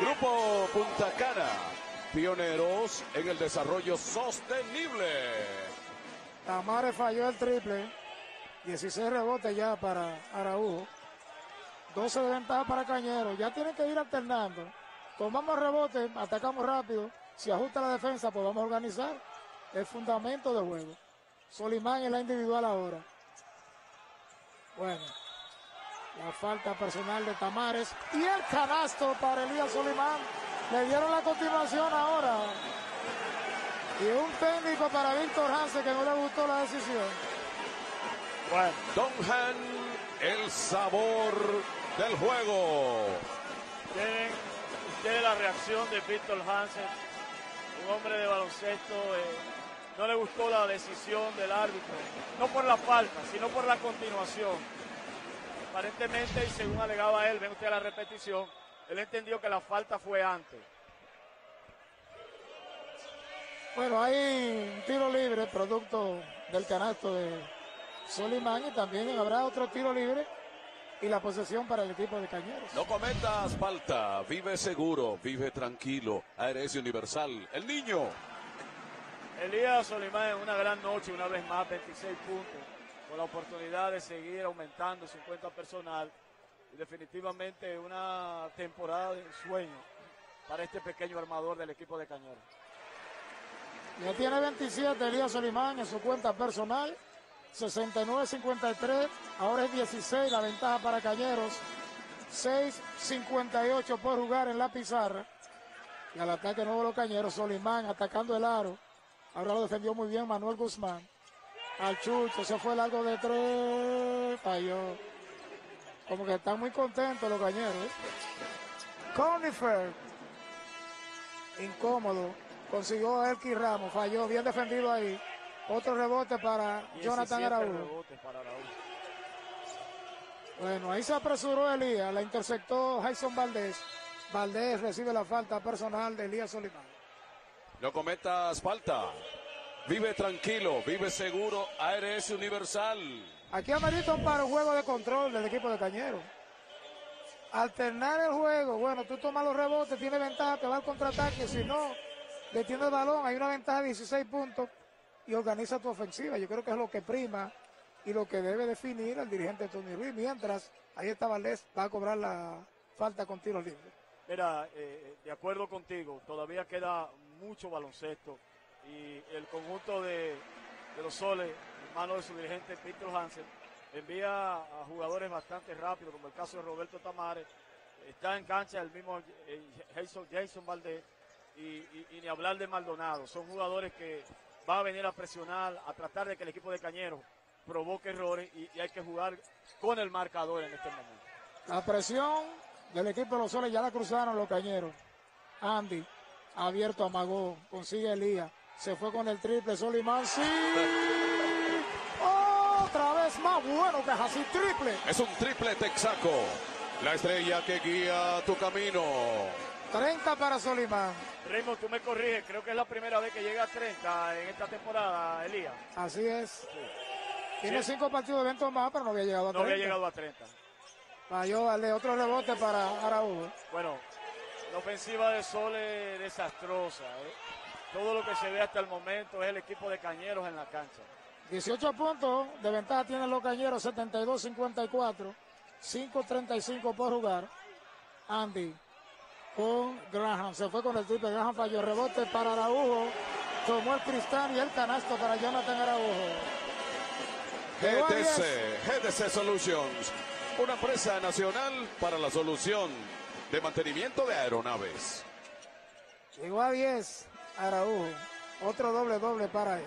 Grupo Punta Cana, pioneros en el desarrollo sostenible. Tamares falló el triple. 16 rebotes ya para Araujo. 12 de ventaja para Cañero. Ya tienen que ir alternando. Tomamos rebote, atacamos rápido. Si ajusta la defensa, pues vamos a organizar. El fundamento del juego. Solimán en la individual ahora. Bueno. La falta personal de Tamares. Y el canasto para Elías Solimán. Le dieron la continuación ahora. Y un técnico para Víctor Hansen que no le gustó la decisión. Bueno. Don Han, el sabor del juego. Tienen ustedes la reacción de Víctor Hansen, un hombre de baloncesto. eh, no le gustó la decisión del árbitro, no por la falta, sino por la continuación. Aparentemente, y según alegaba él, ven usted la repetición, él entendió que la falta fue antes. Bueno, hay un tiro libre, producto del canasto de Solimán, y también habrá otro tiro libre y la posesión para el equipo de Cañeros. No cometas falta, vive seguro, vive tranquilo. ARS Universal, el niño. Elías Solimán en una gran noche, una vez más, 26 puntos, con la oportunidad de seguir aumentando su cuenta personal y definitivamente una temporada de ensueño para este pequeño armador del equipo de Cañeros. Ya tiene 27 Elías Solimán en su cuenta personal. 69-53. Ahora es 16 la ventaja para Cañeros. 6-58 por jugar en la pizarra. Y al ataque nuevo los Cañeros. Solimán atacando el aro. Ahora lo defendió muy bien Manuel Guzmán. Al Chucho, se fue largo de tres. Falló. Como que están muy contentos los Cañeros. ¿eh? Conifer. Incómodo. Consiguió Elky Ramos. Falló. Bien defendido ahí. Otro rebote para Jonathan 17 Araújo. rebotes para Araújo. Bueno, ahí se apresuró Elías. La interceptó Jason Valdés. Valdés recibe la falta personal de Elías Solimán. No cometas falta. Vive tranquilo, vive seguro. ARS Universal. Aquí ameritan para un juego de control del equipo de Cañero. Alternar el juego. Bueno, tú tomas los rebotes, tienes ventaja, te va al contraataque. Si no, detiene el balón, hay una ventaja de 16 puntos y organiza tu ofensiva. Yo creo que es lo que prima y lo que debe definir el dirigente Tony Ruiz. Mientras, ahí está Valdés, va a cobrar la falta con tiros libres. Mira, eh, de acuerdo contigo, todavía queda mucho baloncesto y el conjunto de, de los soles, en manos de su dirigente Víctor Hansen, envía a jugadores bastante rápidos, como el caso de Roberto Tamares, está en cancha el mismo eh, Jason, Jason Valdés y, ni hablar de Maldonado. Son jugadores que van a venir a presionar, a tratar de que el equipo de Cañero provoque errores y, hay que jugar con el marcador en este momento. La presión del equipo de los soles ya la cruzaron los cañeros. Andy, abierto, amagó, consigue Elías, se fue con el triple, Solimán, sí. Otra vez más bueno que así triple. Es un triple texaco. La estrella que guía tu camino. 30 para Solimán. Raymond, tú me corriges, creo que es la primera vez que llega a 30 en esta temporada, Elías. Así es. Tiene Sí. cinco partidos de eventos más, pero no había llegado a No 30. había llegado a 30. Falló, dale otro rebote para Araújo. Bueno, la ofensiva de Sol es desastrosa. ¿eh? Todo lo que se ve hasta el momento es el equipo de Cañeros en la cancha. 18 puntos de ventaja tienen los cañeros, 72-54. 5-35 por jugar. Andy con Graham. Se fue con el triple. Graham falló. Rebote para Araujo. Tomó el cristal y el canasto para Jonathan Araujo. GTC, 10. GTC Solutions. Una empresa nacional para la solución de mantenimiento de aeronaves. Llegó a 10 Araujo. Otro doble doble para él.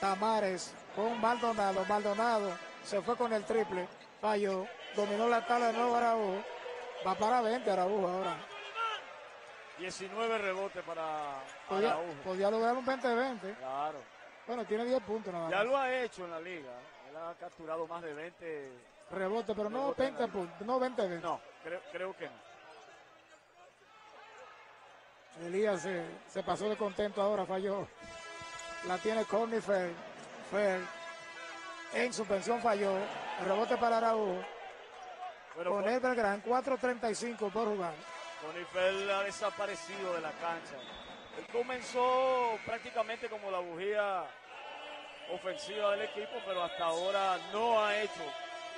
Tamares con Maldonado. Maldonado se fue con el triple. Falló. Dominó la tabla de nuevo Araujo. Va para 20 Araujo ahora. 19 rebotes para Podía, Araujo. podía lograr un 20-20. Claro. Bueno, tiene 10 puntos nada Ya más. lo ha hecho en la liga. Él ha capturado más de 20. Rebote, pero no Rebote en 20 puntos. No 20-20. No, creo, creo que no. Elías se, se pasó de contento ahora, falló. La tiene Corny Fair. Fair. En suspensión falló. El rebote para. Bueno, Con el Belgrán, 4.35 por jugar. Conifel ha desaparecido de la cancha. Él comenzó prácticamente como la bujía ofensiva del equipo, pero hasta ahora no ha hecho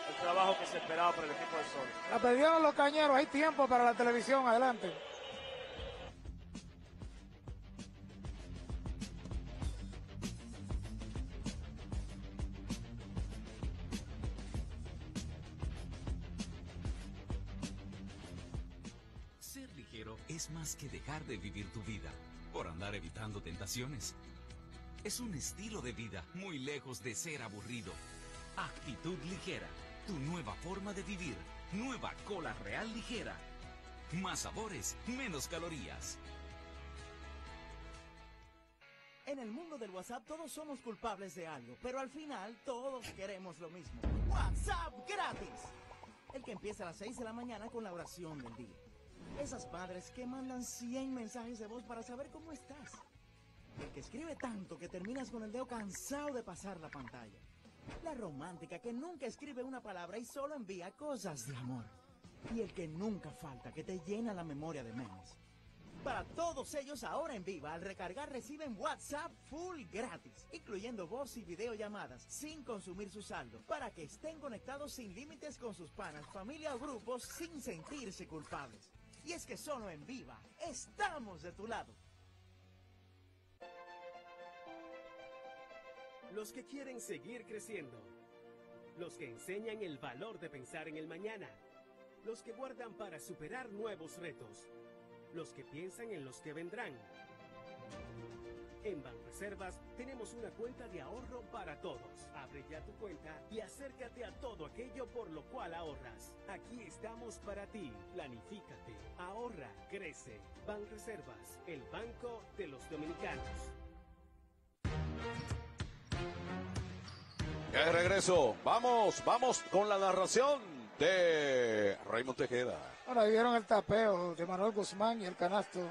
el trabajo que se esperaba por el equipo de Sol. La perdieron los cañeros. Hay tiempo para la televisión. Adelante. Más que dejar de vivir tu vida por andar evitando tentaciones. Es un estilo de vida muy lejos de ser aburrido. Actitud ligera, tu nueva forma de vivir. Nueva cola real ligera. Más sabores, menos calorías. En el mundo del WhatsApp todos somos culpables de algo, pero al final todos queremos lo mismo. WhatsApp gratis. el que empieza a las 6 de la mañana con la oración del día. Esas padres que mandan 100 mensajes de voz para saber cómo estás. El que escribe tanto que terminas con el dedo cansado de pasar la pantalla. La romántica que nunca escribe una palabra y solo envía cosas de amor. Y el que nunca falta, que te llena la memoria de memes. Para todos ellos ahora en Viva, al recargar reciben WhatsApp full gratis, incluyendo voz y videollamadas, sin consumir su saldo, para que estén conectados sin límites con sus panas, familia o grupos, sin sentirse culpables. Y es que solo en Viva, estamos de tu lado. Los que quieren seguir creciendo. Los que enseñan el valor de pensar en el mañana. Los que guardan para superar nuevos retos. Los que piensan en los que vendrán. En Banreservas tenemos una cuenta de ahorro para todos. Abre ya tu cuenta y acércate a todo aquello por lo cual ahorras. Aquí estamos para ti. Planifícate, ahorra, crece. Banreservas, el banco de los dominicanos. Ya de regreso, vamos, vamos con la narración de Raymond Tejeda. Ahora vieron el tapeo de Manuel Guzmán y el canasto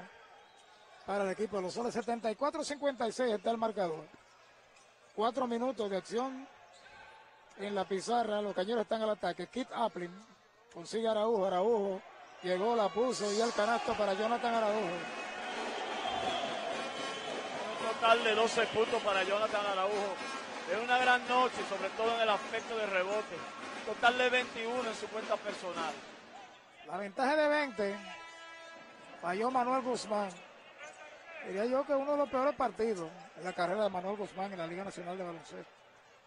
para el equipo de los soles. 74-56 está el marcador. Cuatro minutos de acción en la pizarra. Los cañeros están al ataque. Kit Applin consigue Araujo. Araujo llegó, la puso y el canasto para Jonathan Araujo. Un total de 12 puntos para Jonathan Araujo. Es una gran noche, sobre todo en el aspecto de rebote. Total de 21 en su cuenta personal. La ventaja de 20 falló Manuel Guzmán. Diría yo que uno de los peores partidos en la carrera de Manuel Guzmán en la Liga Nacional de Baloncesto.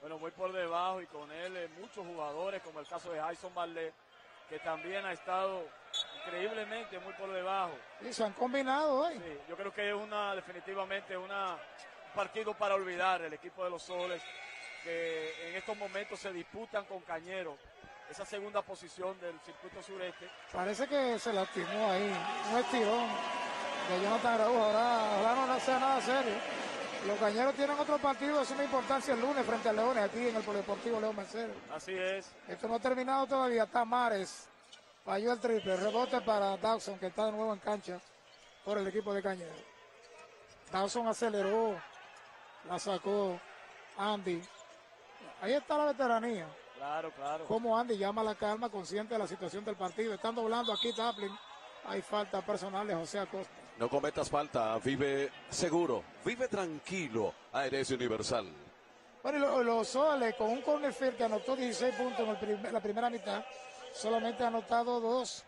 Bueno, muy por debajo y con él eh, muchos jugadores, como el caso de Jason Valdez, que también ha estado increíblemente muy por debajo. Y se han combinado hoy. Sí, yo creo que es una, definitivamente, una, un partido para olvidar el equipo de los Soles, que en estos momentos se disputan con Cañero esa segunda posición del circuito sureste. Parece que se lastimó ahí, un estirón de Jonathan Araujo. Ahora, ahora no sea nada serio. Los cañeros tienen otro partido de suma importancia el lunes frente a Leones aquí en el Polideportivo León Mercedes. Así es. Esto no ha terminado todavía. Tamares falló el triple. Rebote para Dawson que está de nuevo en cancha por el equipo de Cañero. Dawson aceleró, la sacó Andy. Ahí está la veteranía. Claro, claro. Como Andy llama la calma, consciente de la situación del partido. Están doblando aquí Taplin. Hay falta personal de José Acosta. No cometas falta, vive seguro, vive tranquilo, ARS Universal. Bueno, y lo- los Soles con un corner field que anotó 16 puntos en el prim- la primera mitad, solamente ha anotado dos,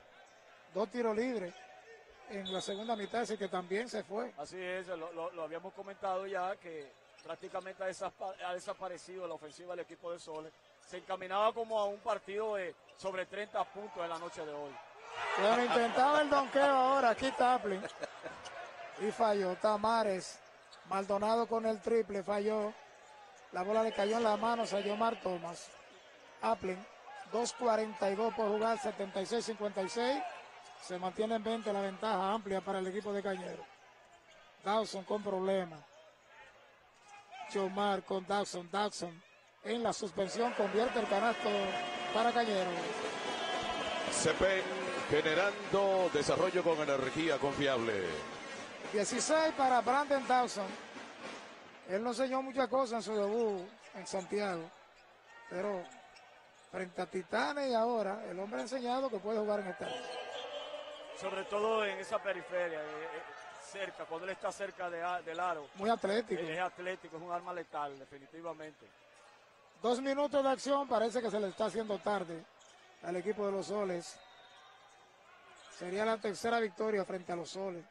dos tiros libres en la segunda mitad, así que también se fue. Así es, lo, lo- lo habíamos comentado ya que prácticamente ha, desapa- ha desaparecido la ofensiva del equipo de Soles. Se encaminaba como a un partido de sobre 30 puntos en la noche de hoy. Bueno, intentaba el donqueo ahora, aquí Taplin. Y falló. Tamares, Maldonado con el triple, falló. La bola le cayó en la mano, salió Mar Thomas. Aplin, 2.42 por jugar, 76-56. Se mantiene en 20 la ventaja amplia para el equipo de Cañero. Dawson con problemas. Chomar con Dawson. Dawson en la suspensión convierte el canasto para Cañero. CP generando desarrollo con energía confiable. 16 para Brandon Dawson. Él no enseñó muchas cosas en su debut en Santiago, pero frente a Titanes y ahora, el hombre ha enseñado que puede jugar en esta. liga. Sobre todo en esa periferia, eh, eh, cerca, cuando él está cerca de del aro. Muy atlético. Es atlético, es un arma letal, definitivamente. Dos minutos de acción, parece que se le está haciendo tarde al equipo de los Soles. Sería la tercera victoria frente a los Soles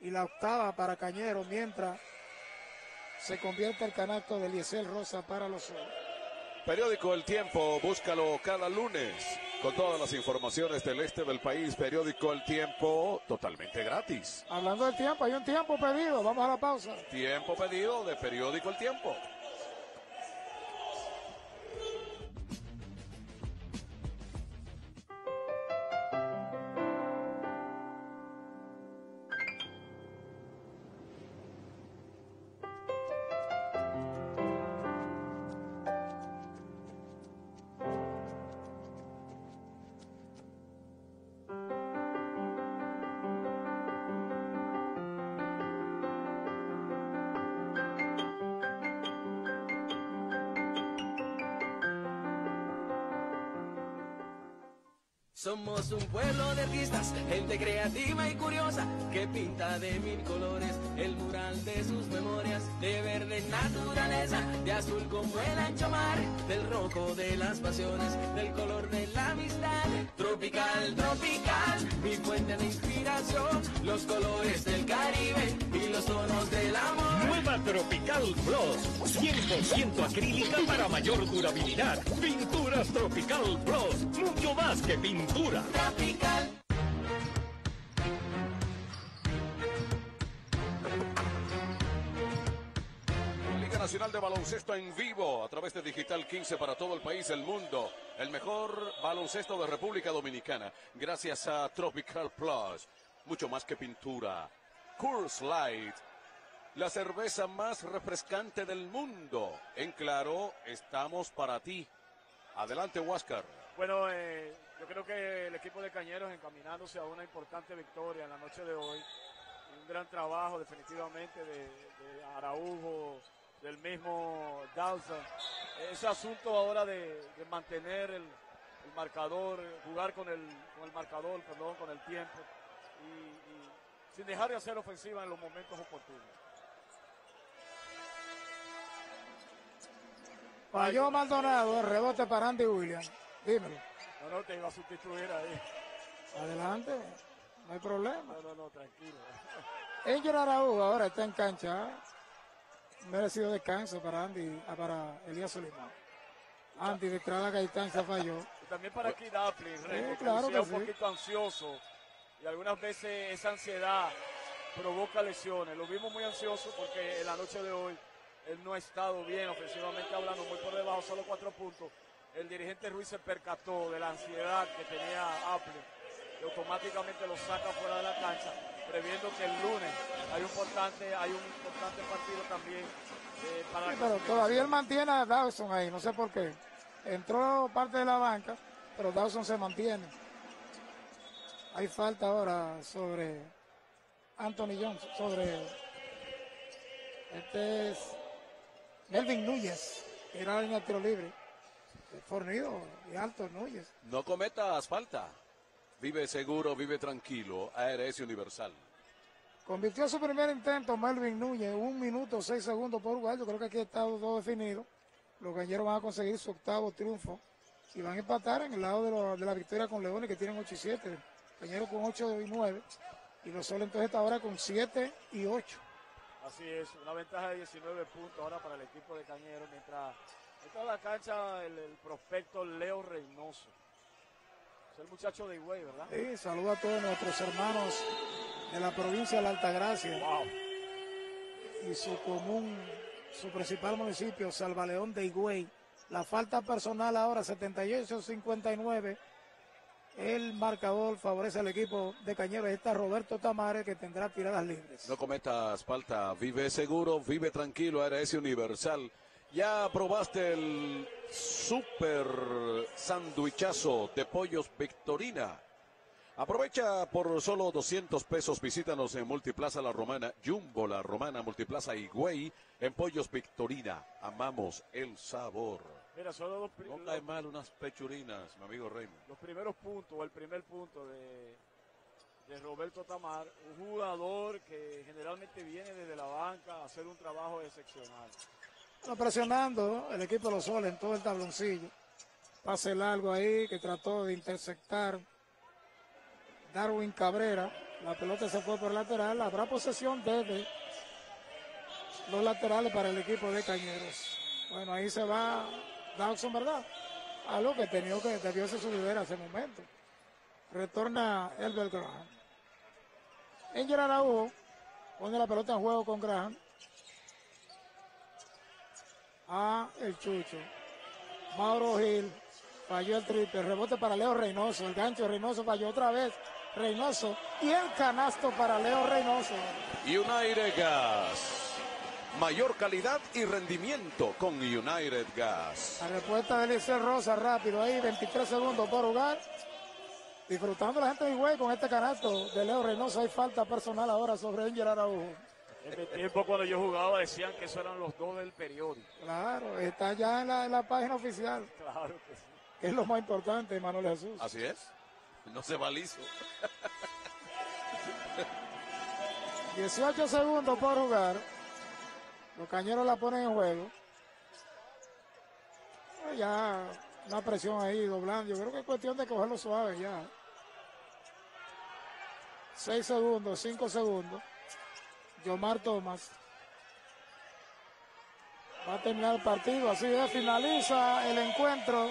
y la octava para Cañero, mientras se convierte el canasto de Eliezer Rosa para los. Periódico El Tiempo, búscalo cada lunes con todas las informaciones del este del país. Periódico El Tiempo, totalmente gratis. Hablando del tiempo, hay un tiempo pedido, vamos a la pausa. Tiempo pedido de Periódico El Tiempo. Somos un pueblo de artistas, gente creativa y curiosa, que pinta de mil colores el mural de sus memorias, de verde naturaleza, de azul como el ancho mar, del rojo de las pasiones, del color de la amistad, tropical, tropical, mi fuente de inspiración, los colores del Caribe Tropical Plus, 100% acrílica para mayor durabilidad. Pinturas Tropical Plus, mucho más que pintura. Tropical. Liga Nacional de Baloncesto en vivo a través de Digital 15 para todo el país, el mundo. El mejor baloncesto de República Dominicana. Gracias a Tropical Plus. Mucho más que pintura. Coors Light. La cerveza más refrescante del mundo. En claro, estamos para ti. Adelante, Huáscar. Bueno, eh, yo creo que el equipo de Cañeros encaminándose a una importante victoria en la noche de hoy. Un gran trabajo definitivamente de, de Araujo, del mismo Dawson. Ese asunto ahora de, mantener el, marcador, jugar con el, marcador, perdón, con el tiempo. Y sin dejar de hacer ofensiva en los momentos oportunos. Falló Maldonado, rebote para Andy Williams. Dímelo. No, no, te iba a sustituir ahí. Adelante, no hay problema. No, no, no, tranquilo. <laughs> Angel Araújo ahora está en cancha. Merecido descanso para Andy, ah, para Elías Solimán. Andy detrás de la Gaitán se falló. Y también para aquí Daplin, Sí, claro que un sí. poquito ansioso y algunas veces esa ansiedad provoca lesiones. Lo vimos muy ansioso porque en la noche de hoy él no ha estado bien ofensivamente hablando, muy por debajo, solo cuatro puntos. El dirigente Ruiz se percató de la ansiedad que tenía Apple y automáticamente lo saca fuera de la cancha, previendo que el lunes hay un importante, hay un importante partido también eh, para la Sí, pero todavía él mantiene a Dawson ahí, no sé por qué. Entró parte de la banca, pero Dawson se mantiene. Hay falta ahora sobre Anthony Johnson, sobre este es Melvin Núñez, que era línea de tiro libre. Fornido y alto Núñez. No cometas falta. Vive seguro, vive tranquilo. ARS Universal. Convirtió su primer intento Melvin Núñez, un minuto, seis segundos por jugar. Yo creo que aquí está todo definido. Los galleros van a conseguir su octavo triunfo y van a empatar en el lado de, lo- de la victoria con Leones, que tienen 8 y 7. Cañeros con 8 y 9. Y los Soles entonces está ahora con 7 y 8. Así es, una ventaja de 19 puntos ahora para el equipo de Cañeros, mientras está en la cancha el, el prospecto Leo Reynoso. Es el muchacho de Higüey, ¿verdad? Sí, saludo a todos nuestros hermanos de la provincia de la Altagracia y su común, su principal municipio, Salvaleón de Higüey. La falta personal ahora 78-59. El marcador favorece al equipo de Cañeros. Está Roberto Tamares que tendrá tiradas libres. No cometas falta. Vive seguro, vive tranquilo. ARS Universal. Ya probaste el super sandwichazo de pollos Victorina. Aprovecha por solo 200 pesos. Visítanos en Multiplaza La Romana, Jumbo La Romana, Multiplaza Higüey, en Pollos Victorina. Amamos el sabor. Mira, solo los, pri- No cae mal unas pechurinas, mi amigo Raymond. los primeros puntos, o el primer punto de, de Roberto Tamar, un jugador que generalmente viene desde la banca a hacer un trabajo excepcional. Bueno, presionando el equipo de los soles en todo el tabloncillo. Pase largo ahí que trató de interceptar Darwin Cabrera. La pelota se fue por el lateral. Habrá posesión desde los laterales para el equipo de Cañeros. Bueno, ahí se va Dawson, ¿verdad? Algo que tenía que debió ser su líder hace momento. Retorna Elber Graham. Angel Araújo pone la pelota en juego con Graham. a el Chucho. Mauro Gil falló el triple. Rebote para Leo Reynoso. El gancho Reynoso falló otra vez. Reynoso. Y el canasto para Leo Reynoso. United Gas. Mayor calidad y rendimiento con United Gas. La respuesta de Eliseo Rosa rápido ahí. 23 segundos por jugar. Disfrutando la gente de Higüey con este canasto de Leo Reynoso. Hay falta personal ahora sobre Angel Araujo. En mi tiempo cuando yo jugaba decían que eso eran los dos del periódico. Claro, está ya en la, en la página oficial. Claro que sí. Que es lo más importante, Manuel Jesús. Así es. No se balizo. 18 segundos por jugar. Los cañeros la ponen en juego. Eh, Ya una presión ahí doblando. Yo creo que es cuestión de cogerlo suave ya. 6 segundos, 5 segundos. Yomar Thomas. Va a terminar el partido. Así es, finaliza el encuentro.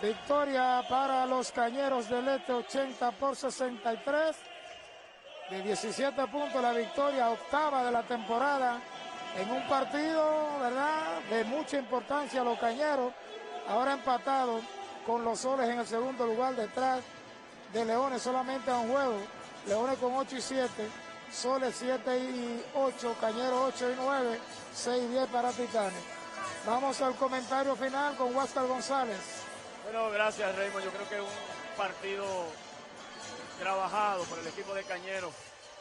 Victoria para los Cañeros del Este, 80 por 63. De 17 puntos la victoria octava de la temporada en un partido, ¿verdad? De mucha importancia los Cañeros. Ahora empatados con los Soles en el segundo lugar detrás de Leones solamente a un juego. Leones con 8 y 7. Soles 7 y 8, Cañeros 8 y 9, 6 y 10 para Titanes. Vamos al comentario final con Huáscar González. Bueno, gracias Raymond. Yo creo que un partido trabajado por el equipo de Cañeros.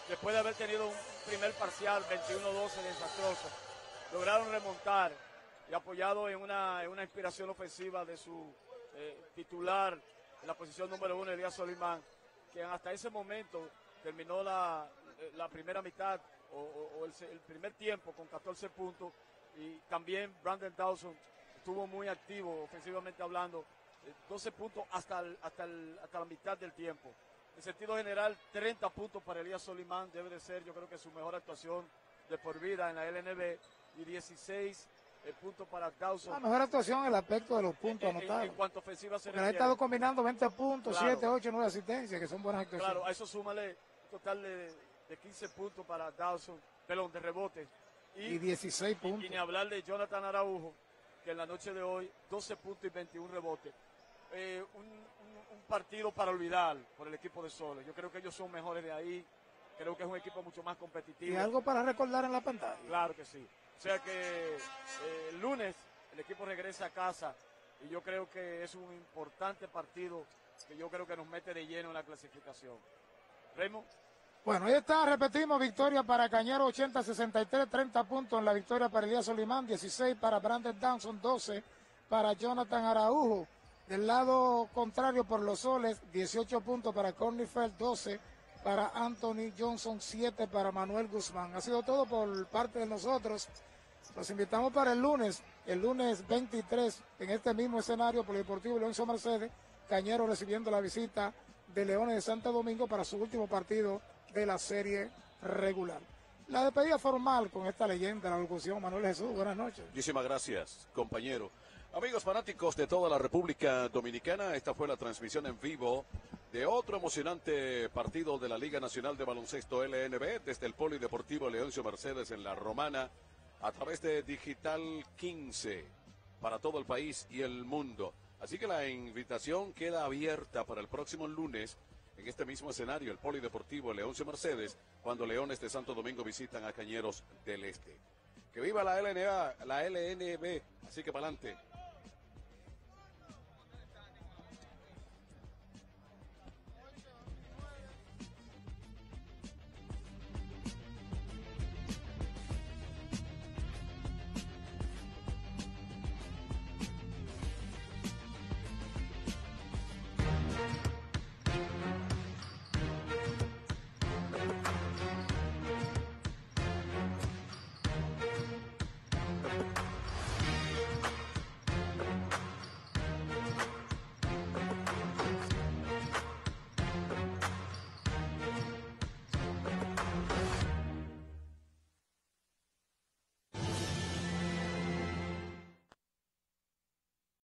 Después de haber tenido un primer parcial 21-12 desastroso, lograron remontar y apoyado en una, en una inspiración ofensiva de su eh, titular en la posición número uno, Elías Solimán, que hasta ese momento terminó la, eh, la primera mitad o, el, primer tiempo con 14 puntos y también Brandon Dawson estuvo muy activo ofensivamente hablando, eh, 12 puntos hasta, el- hasta, el- hasta la mitad del tiempo. En sentido general, 30 puntos para Elías Solimán debe de ser, yo creo que su mejor actuación de por vida en la LNB y 16 eh, puntos para Dawson. La mejor actuación en el aspecto de los puntos En- en- anotados. En cuanto a ofensiva se ha estado combinando 20 puntos, Claro. 7, 8, 9 asistencias, que son buenas actuaciones. Claro, a eso súmale un total de, de 15 puntos para Dawson, perdón, de rebote. Y 16 puntos. Y ni hablar de Jonathan Araujo, que en la noche de hoy 12 puntos y 21 rebotes. Eh, un, un- un partido para olvidar por el equipo de Soles. Yo creo que ellos son mejores de ahí. Creo que es un equipo mucho más competitivo. Y algo para recordar en la pantalla. Claro que sí. O sea que eh, el lunes el equipo regresa a casa y yo creo que es un importante partido que yo creo que nos mete de lleno en la clasificación. Raymond. Bueno, ahí está, repetimos, victoria para Cañero 80-63, 30 puntos en la victoria para Elías Solimán, 16 para Brandon Downson, 12 para Jonathan Araujo. Del lado contrario por los soles, 18 puntos para Cornifeld, 12 para Anthony Johnson, 7 para Manuel Guzmán. Ha sido todo por parte de nosotros. Los invitamos para el lunes, el lunes 23, en este mismo escenario, Polideportivo Leoncio Mercedes, Cañero recibiendo la visita de Leones de Santo Domingo para su último partido de la serie regular. La despedida formal con esta leyenda, la locución Manuel Jesús. Buenas noches. Muchísimas gracias, compañero. Amigos fanáticos de toda la República Dominicana, esta fue la transmisión en vivo de otro emocionante partido de la Liga Nacional de Baloncesto LNB desde el Polideportivo Leoncio Mercedes en La Romana a través de Digital 15 para todo el país y el mundo. Así que la invitación queda abierta para el próximo lunes en este mismo escenario, el Polideportivo Leoncio Mercedes, cuando Leones de Santo Domingo visitan a Cañeros del Este. Que viva la LNA, la LNB, así que para adelante.